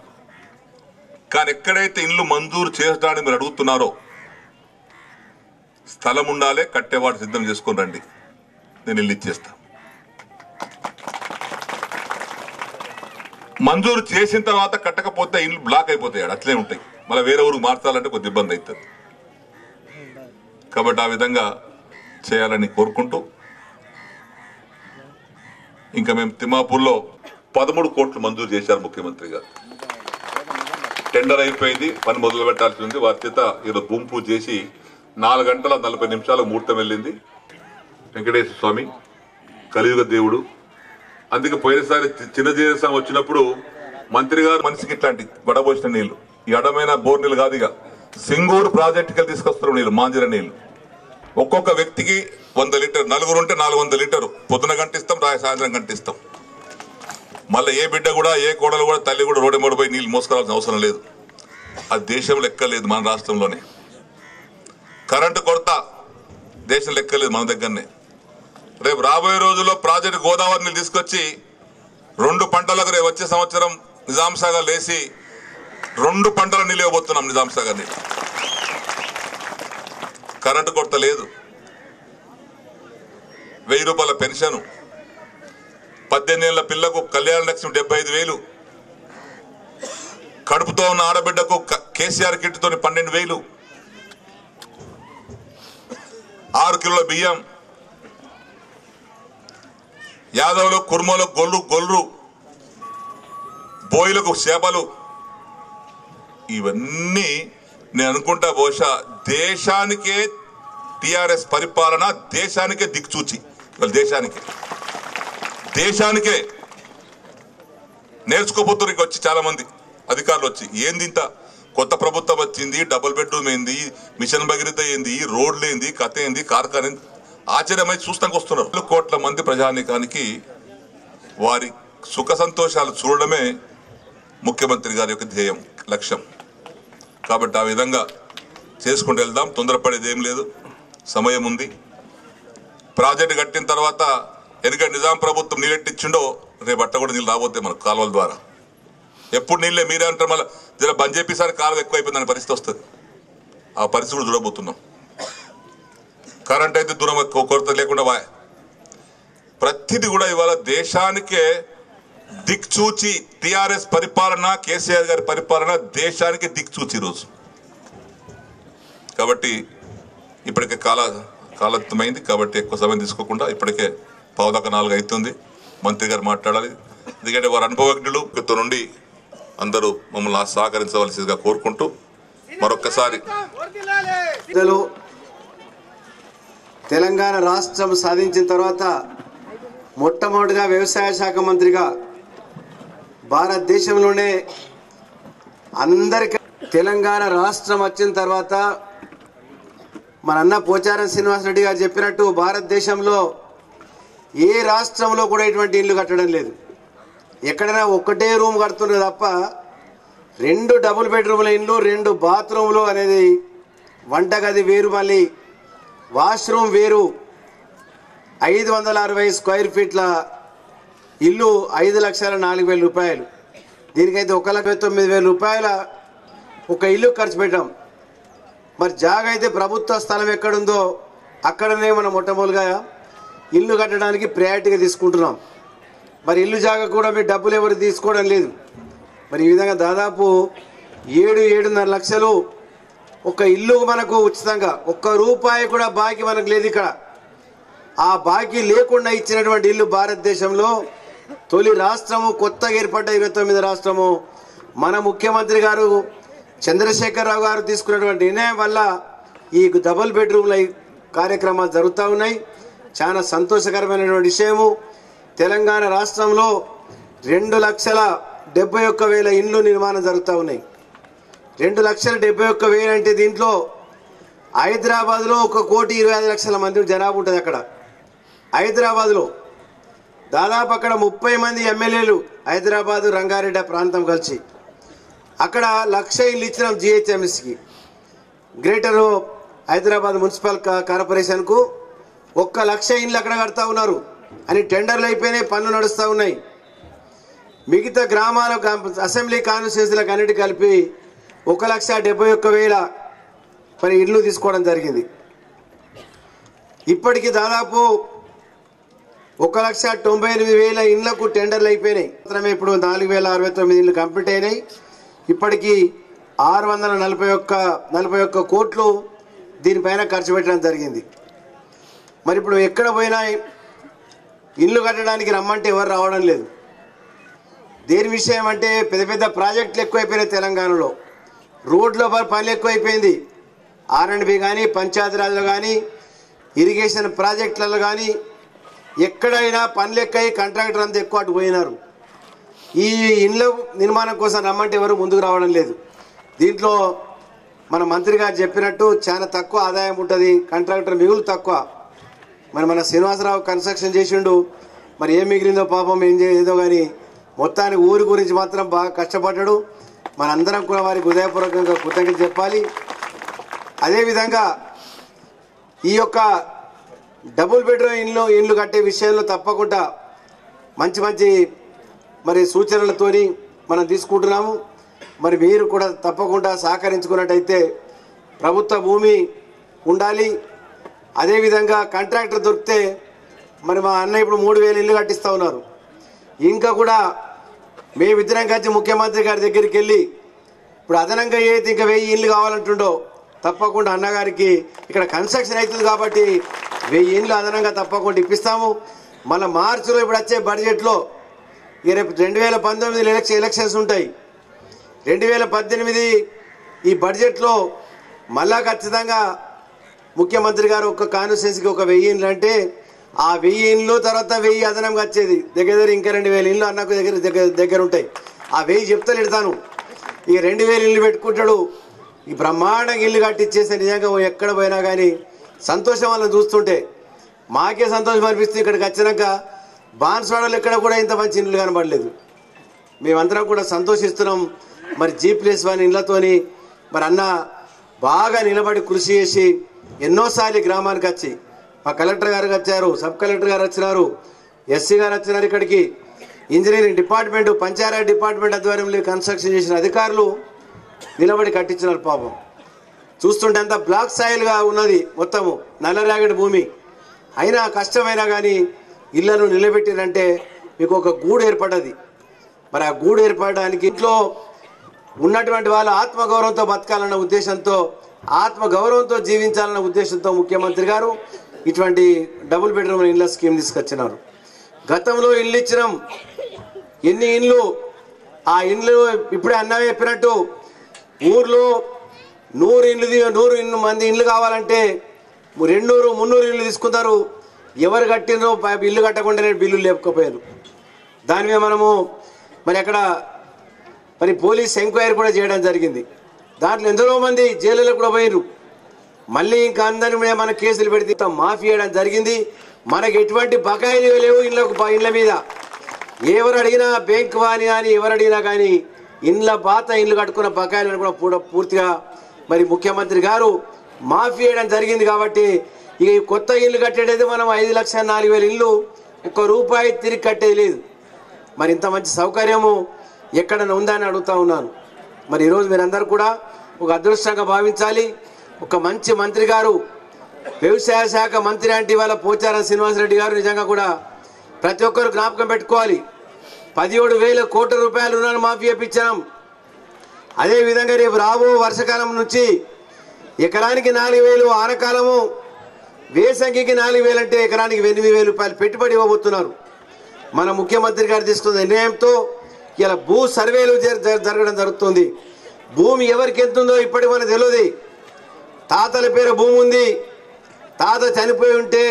కానీ ఎక్కడైతే ఇల్లు మంజూరు చేయడానికి మీరు అడుగుతున్నారో స్థలం ఉండాలే కట్టేవాడు సిద్ధం చేసుకుని రండి. నేను ఇల్లు ఇచ్చేస్తా. మంజూరు చేసిన తర్వాత కట్టకపోతే ఇల్లు బ్లాక్ అయిపోతాయి అట్లే ఉంటాయి. మళ్ళీ వేరే ఊరికి మార్చాలంటే కొద్ది ఇబ్బంది అవుతుంది. కాబట్టి ఆ విధంగా చేయాలని కోరుకుంటూ ఇంకా మేము తిమ్మాపూర్లో పదమూడు కోట్లు మంజూరు చేశారు ముఖ్యమంత్రి గారు. టెండర్ అయిపోయింది పని మొదలు పెట్టాల్సి ఉంది. వారి చేత ఈరోజు భూమి పూజ చేసి నాలుగు గంటల నలభై నిమిషాలకు ముహూర్తం వెళ్ళింది. వెంకటేశ్వర స్వామి కలియుగ దేవుడు. అందుకే పోయినసారి చి- చిన్న వచ్చినప్పుడు మంత్రి గారు మనిషికి ఇట్లాంటి వడబోసిన నీళ్ళు. ఈ అడమైన బోర్ నీళ్ళు కాదు ఇక. సింగూరు ప్రాజెక్టుకి తీసుకొస్తున్న నీళ్ళు మాంజర నీళ్ళు. ఒక్కొక్క వ్యక్తికి వంద లీటర్ నలుగురు ఉంటే నాలుగు వందల లీటరు. పొద్దున గంటిస్తాం రాయ సాయంత్రం గంటిస్తాం. మళ్ళీ ఏ బిడ్డ కూడా ఏ కోడలు కూడా తల్లి కూడా రోడ్డు మూడు పోయి నీళ్ళు మోసుకురావాల్సిన అవసరం లేదు. అది దేశం లెక్కలేదు మన రాష్ట్రంలోనే. కరెంటు కొరత దేశం లెక్కలేదు మన దగ్గరనే. రేపు రాబోయే రోజుల్లో ప్రాజెక్టు గోదావరి నీళ్ళు తీసుకొచ్చి రెండు పంటలకు రేపు వచ్చే సంవత్సరం నిజాం సాగర్ లేసి రెండు పంటల నీళ్ళు ఇవ్వబోతున్నాం నిజాం సాగర్ నీళ్ళు. కరెంటు కొరత లేదు. వెయ్యి రూపాయల పెన్షన్ పద్దెనిమిది ఏళ్ళ పిల్లకు కళ్యాణ లక్ష్మి డెబ్బై ఐదు వేలు. కడుపుతో ఉన్న ఆడబిడ్డకు క- కేసీఆర్ కిట్తో పన్నెండు వేలు. ఆరు కిలోల బియ్యం. యాదవులు కుర్మలు గొల్లు గొల్లు బోయిలకు చేపలు. ఇవన్నీ నేను అనుకుంటా బహుశా దేశానికే టిఆర్ఎస్ పరిపాలన దేశానికే దిక్చూచి ఇవాళ దేశానికే. దేశానికే నేర్చుకోబోతున్నారు వచ్చి చాలా మంది అధికారులు వచ్చి ఏంది ఇంత కొత్త ప్రభుత్వం వచ్చింది డబుల్ బెడ్రూమ్ ఏంది మిషన్ భగీరథ ఏంది రోడ్లు ఏంది కథ ఏంది కార్ఖాన ఏంది? ఆశ్చర్యమై చూస్తానికి వస్తున్నారు. కోట్ల మంది ప్రజానికానికి వారి సుఖ సంతోషాలు చూడడమే ముఖ్యమంత్రి గారి యొక్క ధ్యేయం లక్ష్యం. కాబట్టి ఆ విధంగా చేసుకుంటూ వెళ్దాం. తొందరపడేది ఏం లేదు. సమయం ఉంది. ప్రాజెక్టు కట్టిన తర్వాత ఎందుకంటే నిజాం ప్రభుత్వం నీళ్ళెట్టిచ్చిండో రేపు అట్ట కూడా నీళ్ళు రాబోతే మనకు కాలువల ద్వారా. ఎప్పుడు నీళ్ళే మీరే అంటారు మళ్ళీ జర బంద్ చేపిసారి కాలువ ఎక్కువైపోయిందని పరిస్థితి వస్తుంది. ఆ పరిస్థితి కూడా చూడబోతున్నాం. కరెంట్ అయితే దూరం కొరత లేకుండా వా ప్రతిదీ కూడా ఇవాళ దేశానికే దిక్చూచి టిఆర్ఎస్ పరిపాలన కేసీఆర్ గారి పరిపాలన దేశానికి దిక్చూచి ఈరోజు. కాబట్టి ఇప్పటికే కాల కాలత్వమైంది కాబట్టి ఎక్కువ సమయం తీసుకోకుండా ఇప్పటికే పావుదాకా నాలుగు అవుతుంది. మంత్రి గారు మాట్లాడాలి. ఎందుకంటే వారు అనుభవజ్ఞులు ఇక్కడి నుండి అందరూ మమ్మల్ని సహకరించవలసిందిగా కోరుకుంటూ మరొక్కసారి తెలంగాణ రాష్ట్రం సాధించిన తర్వాత మొట్టమొదటిగా వ్యవసాయ శాఖ మంత్రిగా భారతదేశంలోనే అందరికీ తెలంగాణ రాష్ట్రం వచ్చిన తర్వాత మన అన్న పోచారం శ్రీనివాసరెడ్డి గారు చెప్పినట్టు భారతదేశంలో ఏ రాష్ట్రంలో కూడా ఇటువంటి ఇల్లు కట్టడం లేదు. ఎక్కడైనా ఒక్కటే రూమ్ కడుతున్నారు తప్ప రెండు డబుల్ బెడ్రూమ్ల ఇండ్లు రెండు బాత్రూమ్లు అనేది వంటగది వేరు మళ్ళీ. వాష్రూమ్ వేరు. ఐదు వందల అరవై స్క్వేర్ ఫీట్ల ఇల్లు ఐదు లక్షల నాలుగు వేల రూపాయలు. దీనికైతే ఒక లక్ష తొమ్మిది వేల రూపాయల ఒక ఇల్లు ఖర్చు పెట్టాం. మరి జాగ అయితే ప్రభుత్వ స్థలం ఎక్కడుందో అక్కడనే మనం మొట్టమొదలుగా ఇల్లు కట్టడానికి ప్రయారిటీగా తీసుకుంటున్నాం. మరి ఇల్లు జాగ కూడా మీరు డబ్బులు ఎవరు తీసుకోవడం లేదు. మరి ఈ విధంగా దాదాపు ఏడు ఏడున్నర లక్షలు ఒక ఇల్లు మనకు ఉచితంగా ఒక్క రూపాయి కూడా బాకీ మనకు లేదు ఇక్కడ. ఆ బాకీ లేకుండా ఇచ్చినటువంటి ఇల్లు భారతదేశంలో తొలి రాష్ట్రము కొత్తగా ఏర్పడ్డ ఇరవై తొమ్మిది రాష్ట్రము. మన ముఖ్యమంత్రి గారు చంద్రశేఖరరావు గారు తీసుకున్నటువంటి నిర్ణయం వల్ల ఈ డబుల్ బెడ్రూమ్ల కార్యక్రమాలు జరుగుతూ ఉన్నాయి. చాలా సంతోషకరమైనటువంటి విషయము. తెలంగాణ రాష్ట్రంలో రెండు లక్షల డెబ్బై ఒక్క వేల ఇండ్లు నిర్మాణం జరుగుతూ ఉన్నాయి. రెండు లక్షల డెబ్బై ఒక్క వేలు అంటే దీంట్లో హైదరాబాద్లో ఒక కోటి ఇరవై ఐదు లక్షల మంది జనాభా ఉంటుంది అక్కడ. హైదరాబాద్లో దాదాపు అక్కడ ముప్పై మంది ఎమ్మెల్యేలు హైదరాబాదు రంగారెడ్డి ప్రాంతం కలిసి. అక్కడ లక్ష ఇల్లు ఇచ్చినాం జిహెచ్ఎంఎస్కి. గ్రేటర్ హైదరాబాద్ మున్సిపల్ కార్పొరేషన్కు ఒక్క లక్ష ఇండ్లు అక్కడ కడతా ఉన్నారు. అని టెండర్లు అయిపోయినాయి పనులు నడుస్తూ ఉన్నాయి. మిగతా గ్రామాల అసెంబ్లీ కాన్స్టిట్యూన్సీలకు అన్నిటి కలిపి ఒక లక్ష డెబ్బై ఒక్క వేల మరి ఇల్లు తీసుకోవడం జరిగింది. ఇప్పటికి దాదాపు ఒక లక్ష తొంభై ఎనిమిది వేల ఇండ్లకు టెండర్లు అయిపోయినాయి. మాత్రమే ఇప్పుడు నాలుగు వేల అరవై తొమ్మిది ఇండ్లు కంప్లీట్ అయినాయి. ఇప్పటికీ ఆరు వందల నలభై ఒక్క నలభై ఒక్క కోట్లు దీనిపైన ఖర్చు పెట్టడం జరిగింది. మరి ఇప్పుడు ఎక్కడ పోయినా ఇల్లు కట్టడానికి రమ్మంటే ఎవరు రావడం లేదు. దేని విషయం అంటే పెద్ద పెద్ద ప్రాజెక్టులు ఎక్కువైపోయినాయి తెలంగాణలో. రోడ్ల పనులు ఎక్కువైపోయింది. ఆర్ అండ్ బి కానీ పంచాయతీరాజ్లో కానీ ఇరిగేషన్ ప్రాజెక్టులలో కానీ ఎక్కడైనా పనులు ఎక్కువ కాంట్రాక్టర్ అంతా ఎక్కువ అటు పోయినారు. ఈ ఇండ్ల నిర్మాణం కోసం రమ్మంటే ఎవరు ముందుకు రావడం లేదు. దీంట్లో మన మంత్రి గారు చెప్పినట్టు చాలా తక్కువ ఆదాయం ఉంటుంది కాంట్రాక్టర్ మిగులు తక్కువ. మరి మన శ్రీనివాసరావు కన్స్ట్రక్షన్ చేసిండు. మరి ఏం మిగిలిందో పాపం ఏం చేయలేదో కానీ మొత్తానికి ఊరి గురించి మాత్రం బాగా కష్టపడ్డాడు. మనందరం కూడా వారికి హృదయపూర్వకంగా కృతజ్ఞత చెప్పాలి. అదేవిధంగా ఈ యొక్క డబుల్ బెడ్రూమ్ ఇండ్లు ఇండ్లు కట్టే విషయంలో తప్పకుండా మంచి మంచి మరి సూచనలతోని మనం తీసుకుంటున్నాము. మరి మీరు కూడా తప్పకుండా సహకరించుకున్నట్టయితే ప్రభుత్వ భూమి ఉండాలి. అదేవిధంగా కాంట్రాక్టర్ దొరికితే మరి మా అన్న ఇప్పుడు మూడు వేలు ఇల్లు కట్టిస్తూ ఉన్నారు. ఇంకా కూడా మేమిద్దరం కలిసి ముఖ్యమంత్రి గారి దగ్గరికి వెళ్ళి ఇప్పుడు అదనంగా ఏదైతే ఇంకా వెయ్యి ఇల్లు కావాలంటుండో తప్పకుండా అన్నగారికి ఇక్కడ కన్స్ట్రక్షన్ అవుతుంది కాబట్టి వెయ్యి ఇండ్లు అదనంగా తప్పకుండా ఇప్పిస్తాము. మళ్ళీ మార్చిలో ఇప్పుడు వచ్చే బడ్జెట్లో ఈ రేపు రెండు వేల పంతొమ్మిది ఎలక్షన్ ఎలక్షన్స్ ఉంటాయి. రెండు వేల పద్దెనిమిది ఈ బడ్జెట్లో మళ్ళా ఖచ్చితంగా ముఖ్యమంత్రి గారు ఒక కాన్స్టిట్యున్సీకి ఒక వెయ్యి ఇండ్లు అంటే ఆ వెయ్యి ఇండ్లు తర్వాత వెయ్యి అదనంగా వచ్చేది దగ్గర దగ్గర ఇంకా రెండు వేల ఇండ్లు అన్నకు దగ్గర దగ్గర దగ్గర ఉంటాయి. ఆ వెయ్యి చెప్తలు పెడతాను ఈ రెండు వేల ఇల్లు పెట్టుకుంటాడు. ఈ బ్రహ్మాండంగా ఇల్లు కట్టించేసే నిజంగా ఎక్కడ పోయినా కానీ సంతోషం వాళ్ళని చూస్తుంటే మాకే సంతోషం అనిపిస్తుంది ఇక్కడికి వచ్చినాక. బాన్స్వాడలు ఎక్కడ కూడా ఇంత మంచి ఇల్లు కనబడలేదు. మేమందరం కూడా సంతోషిస్తున్నాం. మరి జీ ప్లేస్ వన్ ఇళ్ళతోని మరి అన్న బాగా నిలబడి కృషి చేసి ఎన్నోసార్లు ఈ గ్రామానికి వచ్చి మా కలెక్టర్ గారు వచ్చారు సబ్ కలెక్టర్ గారు వచ్చినారు ఎస్సీ గారు వచ్చినారు ఇక్కడికి. ఇంజనీరింగ్ డిపార్ట్మెంట్ పంచాయతీ డిపార్ట్మెంట్ ఆధ్వర్యంలో కన్స్ట్రక్షన్ చేసిన అధికారులు నిలబడి కట్టించినారు పాపం. చూస్తుంటే అంత బ్లాక్ సాయిల్గా ఉన్నది మొత్తము నల్లరేగడి భూమి. అయినా కష్టమైనా కానీ ఇళ్ళను నిలబెట్టినంటే మీకు ఒక గూడు ఏర్పడ్డది. మరి ఆ గూడు ఏర్పడడానికి ఇంట్లో ఉన్నటువంటి వాళ్ళు ఆత్మగౌరవంతో బతకాలన్న ఉద్దేశంతో ఆత్మ గౌరవంతో జీవించాలన్న ఉద్దేశంతో ముఖ్యమంత్రి గారు ఇటువంటి డబుల్ బెడ్రూమ్ ఇళ్ళ స్కీమ్ తీసుకొచ్చినారు. గతంలో ఇల్లు ఇచ్చినాం. ఎన్ని ఇండ్లు? ఆ ఇండ్లు ఇప్పుడే అన్న చెప్పినట్టు ఊర్లో నూరు ఇండ్లు నూరు ఇండ్లు మంది ఇండ్లు కావాలంటే రెండూరు మున్నూరు ఇండ్లు తీసుకుంటారు. ఎవరు కట్టినో ఇల్లు కట్టకుండానే బిల్లులు లేకపోయారు దాని మీద మనము మరి అక్కడ మరి పోలీస్ ఎంక్వైరీ కూడా చేయడం జరిగింది. దాంట్లో ఎందరో మంది జైలులో కూడా పోయినారు మళ్ళీ ఇంకా అందరి మీద మన కేసులు పెడితే మాఫీ చేయడం జరిగింది. మనకి ఎటువంటి బకాయిలు లేవు ఇళ్ళకు ఇళ్ళ మీద. ఎవరు అడిగినా బ్యాంక్ వాని కానీ ఎవరు అడిగినా కానీ ఇండ్ల పాత ఇండ్లు కట్టుకున్న బకాయిలను కూడా పూర్తిగా మరి ముఖ్యమంత్రి గారు మాఫీ చేయడం జరిగింది కాబట్టి ఇక ఈ కొత్త ఇల్లు కట్టేది మనం ఐదు లక్షల నాలుగు వేల ఇల్లు ఒక్క రూపాయి తిరిగి కట్టేది లేదు. మరి ఇంత మంచి సౌకర్యము ఎక్కడన్నా ఉందని అడుగుతా ఉన్నాను. మరి ఈరోజు మీరందరూ కూడా ఒక అదృష్టంగా భావించాలి. ఒక మంచి మంత్రి గారు వ్యవసాయ శాఖ మంత్రి అంటే ఇవాళ పోచారం శ్రీనివాసరెడ్డి గారు నిజంగా కూడా ప్రతి ఒక్కరు జ్ఞాపకం పెట్టుకోవాలి. పదిహేడు వేల కోట్ల రూపాయలు రుణాలు మాఫీ చేపించాం. అదేవిధంగా రేపు రాబో వర్షకాలం నుంచి ఎకరానికి నాలుగు వేలు ఆనకాలము వేసంగికి నాలుగు వేలు అంటే ఎకరానికి ఎనిమిది వేల రూపాయలు పెట్టుబడి ఇవ్వబోతున్నారు. మన ముఖ్యమంత్రి గారు తీసుకున్న నిర్ణయంతో ఇలా భూ సర్వేలు జరగడం జరుగుతుంది. భూమి ఎవరికి ఎంత ఉందో ఇప్పటికి మనకు తెలియదు తాతల పేరు భూమి ఉంది. తాత చనిపోయి ఉంటే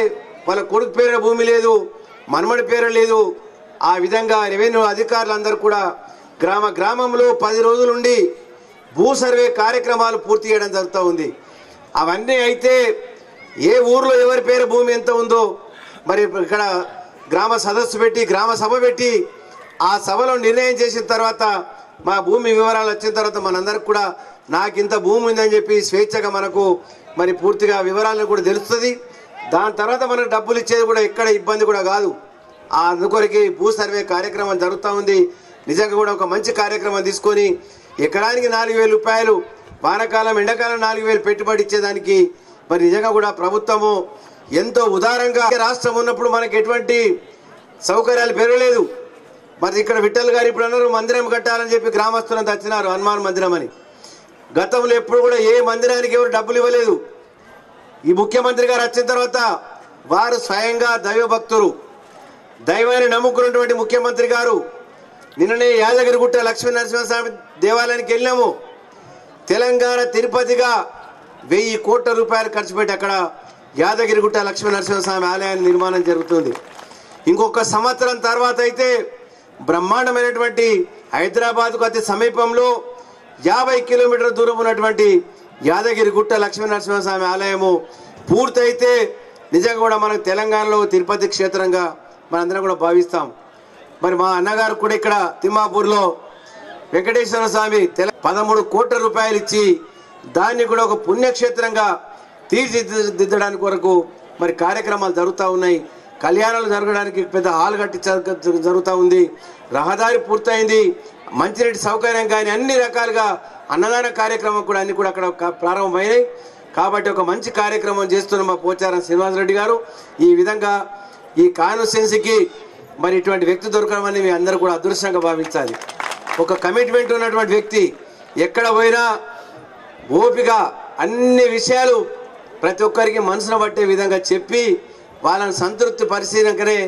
వాళ్ళ కొడుకు పేరు భూమి లేదు. మనమడి పేరు లేదు. ఆ విధంగా రెవెన్యూ అధికారులందరూ కూడా గ్రామ గ్రామంలో పది రోజులుండి భూ సర్వే కార్యక్రమాలు పూర్తి చేయడం జరుగుతూ ఉంది. అవన్నీ అయితే ఏ ఊర్లో ఎవరి పేరు భూమి ఎంత ఉందో మరి ఇక్కడ గ్రామ సదస్సు పెట్టి గ్రామ సభ పెట్టి ఆ సభలో నిర్ణయం చేసిన తర్వాత మా భూమి వివరాలు వచ్చిన తర్వాత మనందరికి కూడా నాకు ఇంత భూమి ఉందని చెప్పి స్వేచ్ఛగా మనకు మరి పూర్తిగా వివరాలను కూడా తెలుస్తుంది. దాని తర్వాత మనకు డబ్బులు ఇచ్చేది కూడా ఎక్కడ ఇబ్బంది కూడా కాదు. ఆ అందుకొరకి భూ సర్వే కార్యక్రమం జరుగుతూ ఉంది. నిజంగా కూడా ఒక మంచి కార్యక్రమం తీసుకొని ఎకరానికి నాలుగు వేల రూపాయలు వానకాలం ఎండాకాలం నాలుగు వేలు పెట్టుబడి ఇచ్చేదానికి మరి నిజంగా కూడా ప్రభుత్వము ఎంతో ఉదారంగా రాష్ట్రం ఉన్నప్పుడు మనకు ఎటువంటి సౌకర్యాలు పెరగలేదు. మరి ఇక్కడ విఠల్ గారు ఇప్పుడు అన్నారు మందిరం కట్టాలని చెప్పి గ్రామస్తులంతా వచ్చినారు హనుమాన్ మందిరం అని. గతంలో ఎప్పుడు కూడా ఏ మందిరానికి ఎవరు డబ్బులు ఇవ్వలేదు. ఈ ముఖ్యమంత్రి గారు వచ్చిన తర్వాత వారు స్వయంగా దైవ భక్తులు దైవాన్ని నమ్ముకున్నటువంటి ముఖ్యమంత్రి గారు నిన్ననే యాదగిరిగుట్ట లక్ష్మీ నరసింహస్వామి దేవాలయానికి వెళ్ళాము. తెలంగాణ తిరుపతిగా వెయ్యి కోట్ల రూపాయలు ఖర్చు పెట్టి అక్కడ యాదగిరిగుట్ట లక్ష్మీ నరసింహస్వామి ఆలయాన్ని నిర్మాణం జరుగుతుంది. ఇంకొక సంవత్సరం తర్వాత అయితే బ్రహ్మాండమైనటువంటి హైదరాబాద్కు అతి సమీపంలో యాభై కిలోమీటర్ల దూరం ఉన్నటువంటి యాదగిరిగుట్ట లక్ష్మీ నరసింహస్వామి ఆలయము పూర్తయితే నిజంగా కూడా మనకు తెలంగాణలో తిరుపతి క్షేత్రంగా మనందరం కూడా భావిస్తాం. మరి మా అన్నగారు కూడా ఇక్కడ తిమ్మాపూర్లో వెంకటేశ్వర స్వామి తెల పదమూడు కోట్ల రూపాయలు ఇచ్చి దాన్ని కూడా ఒక పుణ్యక్షేత్రంగా తీర్చిదిద్దడానికి వరకు మరి కార్యక్రమాలు జరుగుతూ ఉన్నాయి. కళ్యాణాలు జరగడానికి పెద్ద హాల్ కట్టి జరుగుతూ ఉంది. రహదారి పూర్తయింది. మంచినీటి సౌకర్యం కానీ అన్ని రకాలుగా అన్నదాన కార్యక్రమం కూడా అన్ని కూడా అక్కడ ప్రారంభమైనాయి. కాబట్టి ఒక మంచి కార్యక్రమం చేస్తున్న మా పోచారం శ్రీనివాసరెడ్డి గారు. ఈ విధంగా ఈ కాన్స్టిట్యున్సీకి మరి ఇటువంటి వ్యక్తి దొరకడం అని మీ అందరూ కూడా అదృష్టంగా భావించాలి. ఒక కమిట్మెంట్ ఉన్నటువంటి వ్యక్తి ఎక్కడ పోయినా ఓపిక అన్ని విషయాలు ప్రతి ఒక్కరికి మనసును పట్టే విధంగా చెప్పి వాళ్ళని సంతృప్తి పరిశీలనకనే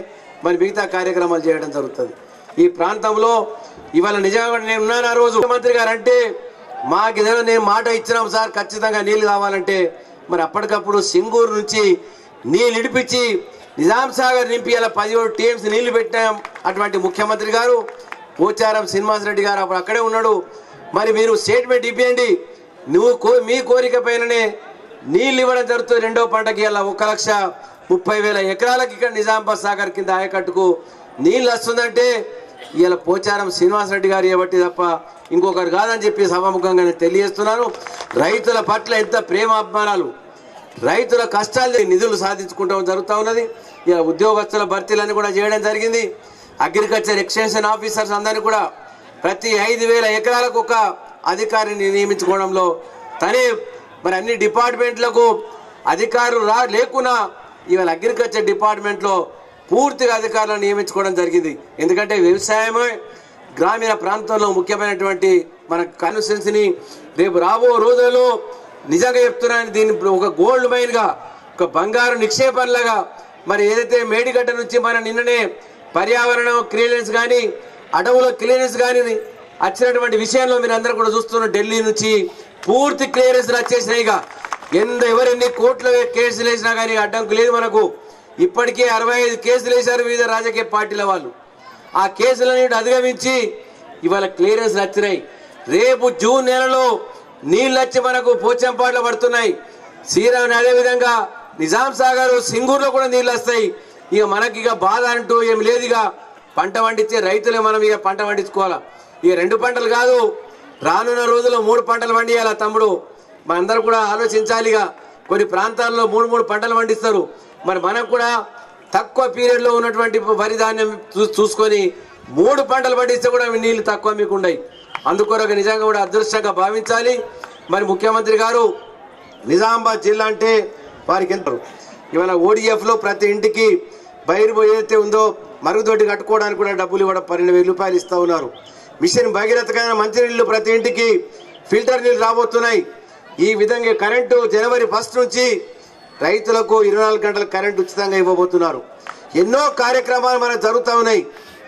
మరి మిగతా కార్యక్రమాలు చేయడం జరుగుతుంది. ఈ ప్రాంతంలో ఇవాళ నిజంగా నేను ఉన్నాను ఆ రోజు. ముఖ్యమంత్రి గారు అంటే మాకు ఏదైనా నేను మాట ఇచ్చినాం సార్ ఖచ్చితంగా నీళ్ళు కావాలంటే మరి అప్పటికప్పుడు సింగూరు నుంచి నీళ్ళు ఇడిపించి నిజాం సాగర్ నింపి అలా పదిహేడు టీమ్స్ నీళ్ళు పెట్టాం అటువంటి ముఖ్యమంత్రి గారు. పోచారం శ్రీనివాసరెడ్డి గారు అప్పుడు అక్కడే ఉన్నాడు. మరి మీరు స్టేట్మెంట్ ఇప్పియండి. నువ్వు కో మీ కోరిక పైననే నీళ్ళు ఇవ్వడం జరుగుతుంది రెండో పంటకి. అలా ఒక లక్ష ముప్పై వేల ఎకరాలకి ఇక్కడ నిజామాబాద్ సాగర్ కింద ఆయకట్టుకు నీళ్ళు వస్తుందంటే ఇలా పోచారం శ్రీనివాసరెడ్డి గారు ఇవ్వబట్టి తప్ప ఇంకొకరు కాదని చెప్పి సభాముఖంగా నేను తెలియజేస్తున్నాను రైతుల పట్ల ఎంత ప్రేమ అభిమానాలు రైతుల కష్టాలు నిధులు సాధించుకుంటాం జరుగుతూ ఉన్నది. ఇక ఉద్యోగస్తుల భర్తీలన్నీ కూడా చేయడం జరిగింది. అగ్రికల్చర్ ఎక్స్టెన్షన్ ఆఫీసర్స్ అందరినీ కూడా ప్రతి ఐదు వేల ఎకరాలకు ఒక అధికారిని నియమించుకోవడంలో తనే మరి అన్ని డిపార్ట్మెంట్లకు అధికారులు రా లేకున్నా ఇవాళ అగ్రికల్చర్ డిపార్ట్మెంట్లో పూర్తిగా అధికారులను నియమించుకోవడం జరిగింది. ఎందుకంటే వ్యవసాయమే గ్రామీణ ప్రాంతంలో ముఖ్యమైనటువంటి మన కాన్స్టిట్యున్సీని రేపు రాబో రోజుల్లో నిజంగా చెప్తున్నాను దీన్ని ఒక గోల్డ్ మైన్గా ఒక బంగారు నిక్షేపంలాగా మరి ఏదైతే మేడిగడ్డ నుంచి మన నిన్ననే పర్యావరణం క్లియరెన్స్ కానీ అడవుల క్లియరెన్స్ కానీ వచ్చినటువంటి విషయంలో మీరు అందరూ కూడా చూస్తున్న ఢిల్లీ నుంచి పూర్తి క్లియరెన్స్ వచ్చేసినాయి ఇక. ఎంత ఎవరెన్ని కోట్ల కేసులు వేసినా కానీ అడ్డంకు లేదు మనకు. ఇప్పటికే అరవై ఐదు కేసులు వేశారు వివిధ రాజకీయ పార్టీల వాళ్ళు. ఆ కేసులని అధిగమించి ఇవాళ క్లియరెన్స్ వచ్చినాయి రేపు జూన్ నెలలో నీళ్ళు వచ్చి మనకు పోచంపాట్లు పడుతున్నాయి. శ్రీరామ్ అదేవిధంగా నిజాం సాగర్ సింగూరులో కూడా నీళ్ళు వస్తాయి. ఇక మనకి ఇక బాధ అంటూ ఏం లేదు ఇక. పంట పండించే రైతులే మనం ఇక పంట పండించుకోవాలా. ఇక రెండు పంటలు కాదు. రానున్న రోజుల్లో మూడు పంటలు పండియాలా తమ్ముడు? మనందరం కూడా ఆలోచించాలిగా. కొన్ని ప్రాంతాల్లో మూడు మూడు పంటలు పండిస్తారు. మరి మనం కూడా తక్కువ పీరియడ్లో ఉన్నటువంటి వరి ధాన్యం చూ- చూసుకొని మూడు పంటలు పండిస్తే కూడా నీళ్ళు తక్కువ మీకు ఉన్నాయి అందుకొరకు నిజంగా కూడా అదృష్టంగా భావించాలి. మరి ముఖ్యమంత్రి గారు నిజామాబాద్ జిల్లా అంటే వారికి ఎంత? ఇవాళ ఓడిఎఫ్లో ప్రతి ఇంటికి బైరు ఏదైతే ఉందో మరుగుదొడ్డి కట్టుకోవడానికి కూడా డబ్బులు ఇవ్వడం పన్నెండు వేల రూపాయలు ఇస్తూ ఉన్నారు. మిషన్ భగీరథకైన మంచినీళ్ళు ప్రతి ఇంటికి ఫిల్టర్ నీళ్ళు రాబోతున్నాయి. ఈ విధంగా కరెంటు జనవరి ఫస్ట్ నుంచి రైతులకు ఇరవై నాలుగు గంటల కరెంటు ఉచితంగా ఇవ్వబోతున్నారు. ఎన్నో కార్యక్రమాలు మనకు జరుగుతూ ఉన్నాయి.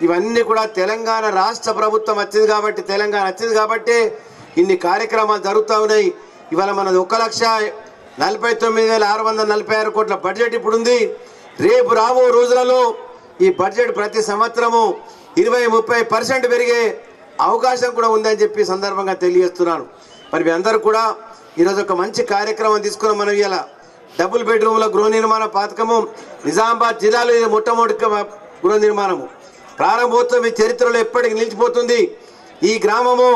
ఇవన్నీ కూడా తెలంగాణ రాష్ట్ర ప్రభుత్వం వచ్చింది కాబట్టి తెలంగాణ వచ్చింది కాబట్టి ఇన్ని కార్యక్రమాలు జరుగుతూ ఉన్నాయి. ఇవాళ మనది ఒక లక్ష నలభై తొమ్మిది వేల ఆరు వందల నలభై ఆరు కోట్ల బడ్జెట్ ఇప్పుడు ఉంది. రేపు రాబో రోజులలో ఈ బడ్జెట్ ప్రతి సంవత్సరము ఇరవై ముప్పై పర్సెంట్ పెరిగే అవకాశం కూడా ఉందని చెప్పి సందర్భంగా తెలియజేస్తున్నాను. మరి మీ అందరూ కూడా ఈరోజు ఒక మంచి కార్యక్రమం తీసుకున్నాం మనం ఇలా డబుల్ బెడ్రూమ్ల గృహ నిర్మాణ పథకము నిజామాబాద్ జిల్లాలో ఇది మొట్టమొదటి గృహ నిర్మాణము. ప్రారంభోత్సవం ఈ చరిత్రలో ఎప్పటికి నిలిచిపోతుంది. ఈ గ్రామము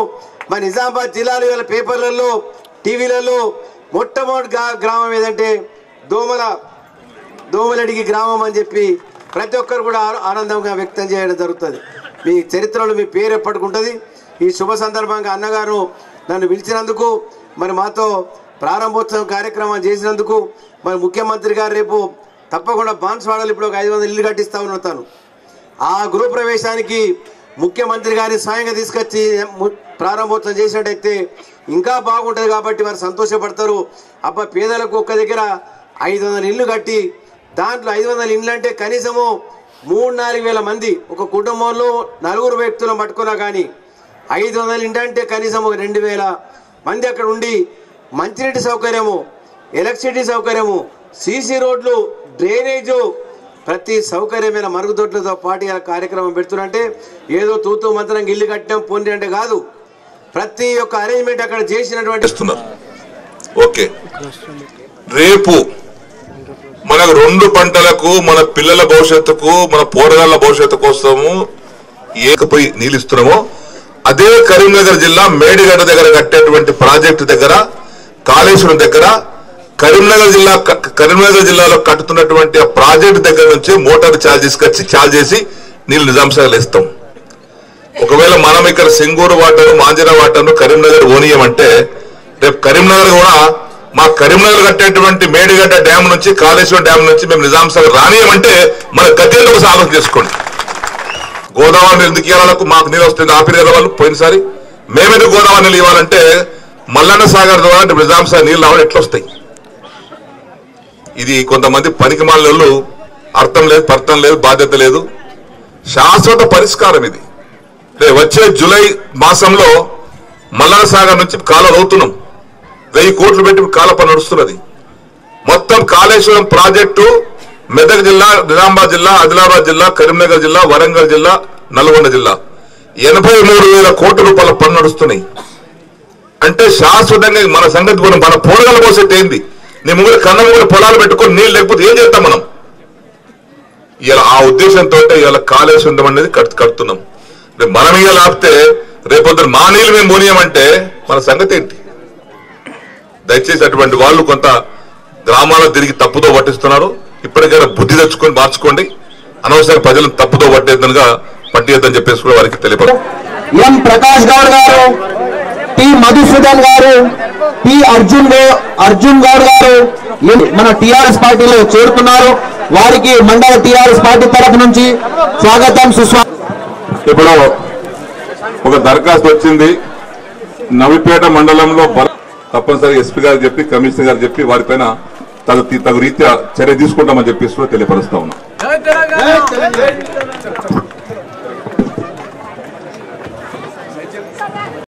మన నిజామాబాద్ జిల్లాలో ఇవాళ పేపర్లలో టీవీలలో మొట్టమొదటి గ్రామం ఏదంటే దోమల దోమలడిగి గ్రామం అని చెప్పి ప్రతి ఒక్కరు కూడా ఆనందంగా వ్యక్తం చేయడం జరుగుతుంది. మీ చరిత్రలో మీ పేరు ఎప్పటికి ఉంటుంది. ఈ శుభ సందర్భంగా అన్నగారు నన్ను పిలిచినందుకు మరి మాతో ప్రారంభోత్సవం కార్యక్రమం చేసినందుకు మరి ముఖ్యమంత్రి గారు రేపు తప్పకుండా బాన్స్వాడలు ఇప్పుడు ఒక ఐదు వందల ఇల్లు కట్టిస్తా ఉన్నాను ఆ గృహప్రవేశానికి ముఖ్యమంత్రి గారిని స్వయంగా తీసుకొచ్చి ప్రారంభోత్సవం చేసినట్టయితే ఇంకా బాగుంటుంది కాబట్టి వారు సంతోషపడతారు. అబ్బా పేదలకు ఒక్క దగ్గర ఐదు వందల ఇల్లు కట్టి దాంట్లో ఐదు వందల ఇళ్ళు అంటే కనీసము మూడు నాలుగు వేల మంది ఒక కుటుంబంలో నలుగురు వ్యక్తులను పట్టుకున్నా కానీ ఐదు వందల ఇంటి అంటే కనీసం ఒక రెండు వేల మంది అక్కడ ఉండి మంచినీటి సౌకర్యము ఎలక్ట్రిసిటీ సౌకర్యము సీసీ రోడ్లు డ్రైనేజు ప్రతి సౌకర్యమైన మరుగుదొడ్లతో పాటు ఇలా కార్యక్రమం పెడుతున్నంటే ఏదో తూతూ మంత్రం ఇల్లు కట్టడం పొంది అంటే కాదు. ప్రతి ఒక్క అరేంజ్మెంట్ అక్కడ చేసినటువంటి ఓకే. రేపు మన రెండు పంటలకు మన పిల్లల భవిష్యత్తుకు మన పోరగాళ్ళ భవిష్యత్తు కోసము ఏకపోయి నీళ్ళు ఇస్తున్నామో అదే కరీంనగర్ జిల్లా మేడిగడ్డ దగ్గర కట్టేటువంటి ప్రాజెక్టు దగ్గర కాళేశ్వరం దగ్గర కరీంనగర్ జిల్లా కరీంనగర్ జిల్లాలో కట్టుతున్నటువంటి ఆ ప్రాజెక్టు దగ్గర నుంచి మోటార్ ఛార్జ్ తీసుకొచ్చి ఛార్జ్ చేసి నీళ్ళు నిజాంసాగలు ఇస్తాం ఒకవేళ మనం ఇక్కడ సింగూరు వాటర్ మాంజరా వాటర్ కరీంనగర్ ఓనియం రేపు కరీంనగర్ కూడా మా కరీంనగర్ కట్టేటువంటి మేడిగడ్డ డ్యామ్ నుంచి కాళేశ్వరం డ్యామ్ నుంచి మేము నిజాంసాగర్ రానియమంటే మన గద్దెల్లో ఒకసారి ఆలోచన చేసుకోండి. గోదావరి ఎందుకు ఇవ్వాలకు మాకు నీళ్ళు వస్తుంది. ఆపిరి కదా వాళ్ళు? పోయినసారి మేమెందుకు గోదావరి నీళ్ళు ఇవ్వాలంటే మల్లన్న సాగర్ ద్వారా నిజాం సాగర్ నీళ్ళు రావడం ఎట్లా వస్తాయి? ఇది కొంతమంది పనికి మాలలో అర్థం లేదు పర్థం లేదు బాధ్యత లేదు. శాశ్వత పరిష్కారం ఇది. రేపు వచ్చే జూలై మాసంలో మల్లన సాగర్ నుంచి కాలువ అవుతున్నాం. వెయ్యి కోట్లు పెట్టి కాల పని నడుస్తున్నది. మొత్తం కాళేశ్వరం ప్రాజెక్టు మెదక్ జిల్లా నిజామాబాద్ జిల్లా ఆదిలాబాద్ జిల్లా కరీంనగర్ జిల్లా వరంగల్ జిల్లా నల్గొండ జిల్లా. ఎనభై మూడు వేల కోట్ల రూపాయల పన్ను నడుస్తున్నాయి. అంటే శాశ్వతంగా మన సంగతి మనం మన పోరగల పోసేది ఏంది? నీ ముందు కన్న కూడా పొలాలు పెట్టుకొని నీళ్ళు లేకపోతే ఏం చేస్తాం మనం? ఇలా ఆ ఉద్దేశంతో ఇవాళ ఉండడం అనేది కట్ కడుతున్నాం. రేపు మనం ఇలా ఆపితే రేపొద్దున మా నీళ్ళు మేము పోనీయమంటే మన సంగతి ఏంటి? దయచేసి అటువంటి వాళ్ళు కొంత గ్రామాల్లో తిరిగి తప్పుతో పట్టిస్తున్నారు. ఇప్పటికైనా బుద్ధి తెచ్చుకొని మార్చుకోండి. అనవసరంగా ప్రజలను తప్పుతో పట్టేద్దనుగా పట్టియద్దని చెప్పేసి కూడా వారికి తెలియపడు ఎం ప్రకాష్ గౌడ్ గారు టి మధుసూదన్ గారు పి అర్జున్ అర్జున్ గౌడ్ గారు మన టిఆర్ఎస్ పార్టీలో చేరుతున్నారు వారికి మండల టిఆర్ఎస్ పార్టీ తరఫు నుంచి స్వాగతం సుస్వాగతం. ఇప్పుడు ఒక దరఖాస్తు వచ్చింది. నవిపేట మండలంలో తప్పనిసరిగా ఎస్పీ గారు చెప్పి కమిషనర్ గారు చెప్పి వారిపైన తగు తగు రీత్యా చర్య తీసుకుంటామని చెప్పేసి కూడా తెలియపరుస్తా ఉన్నాం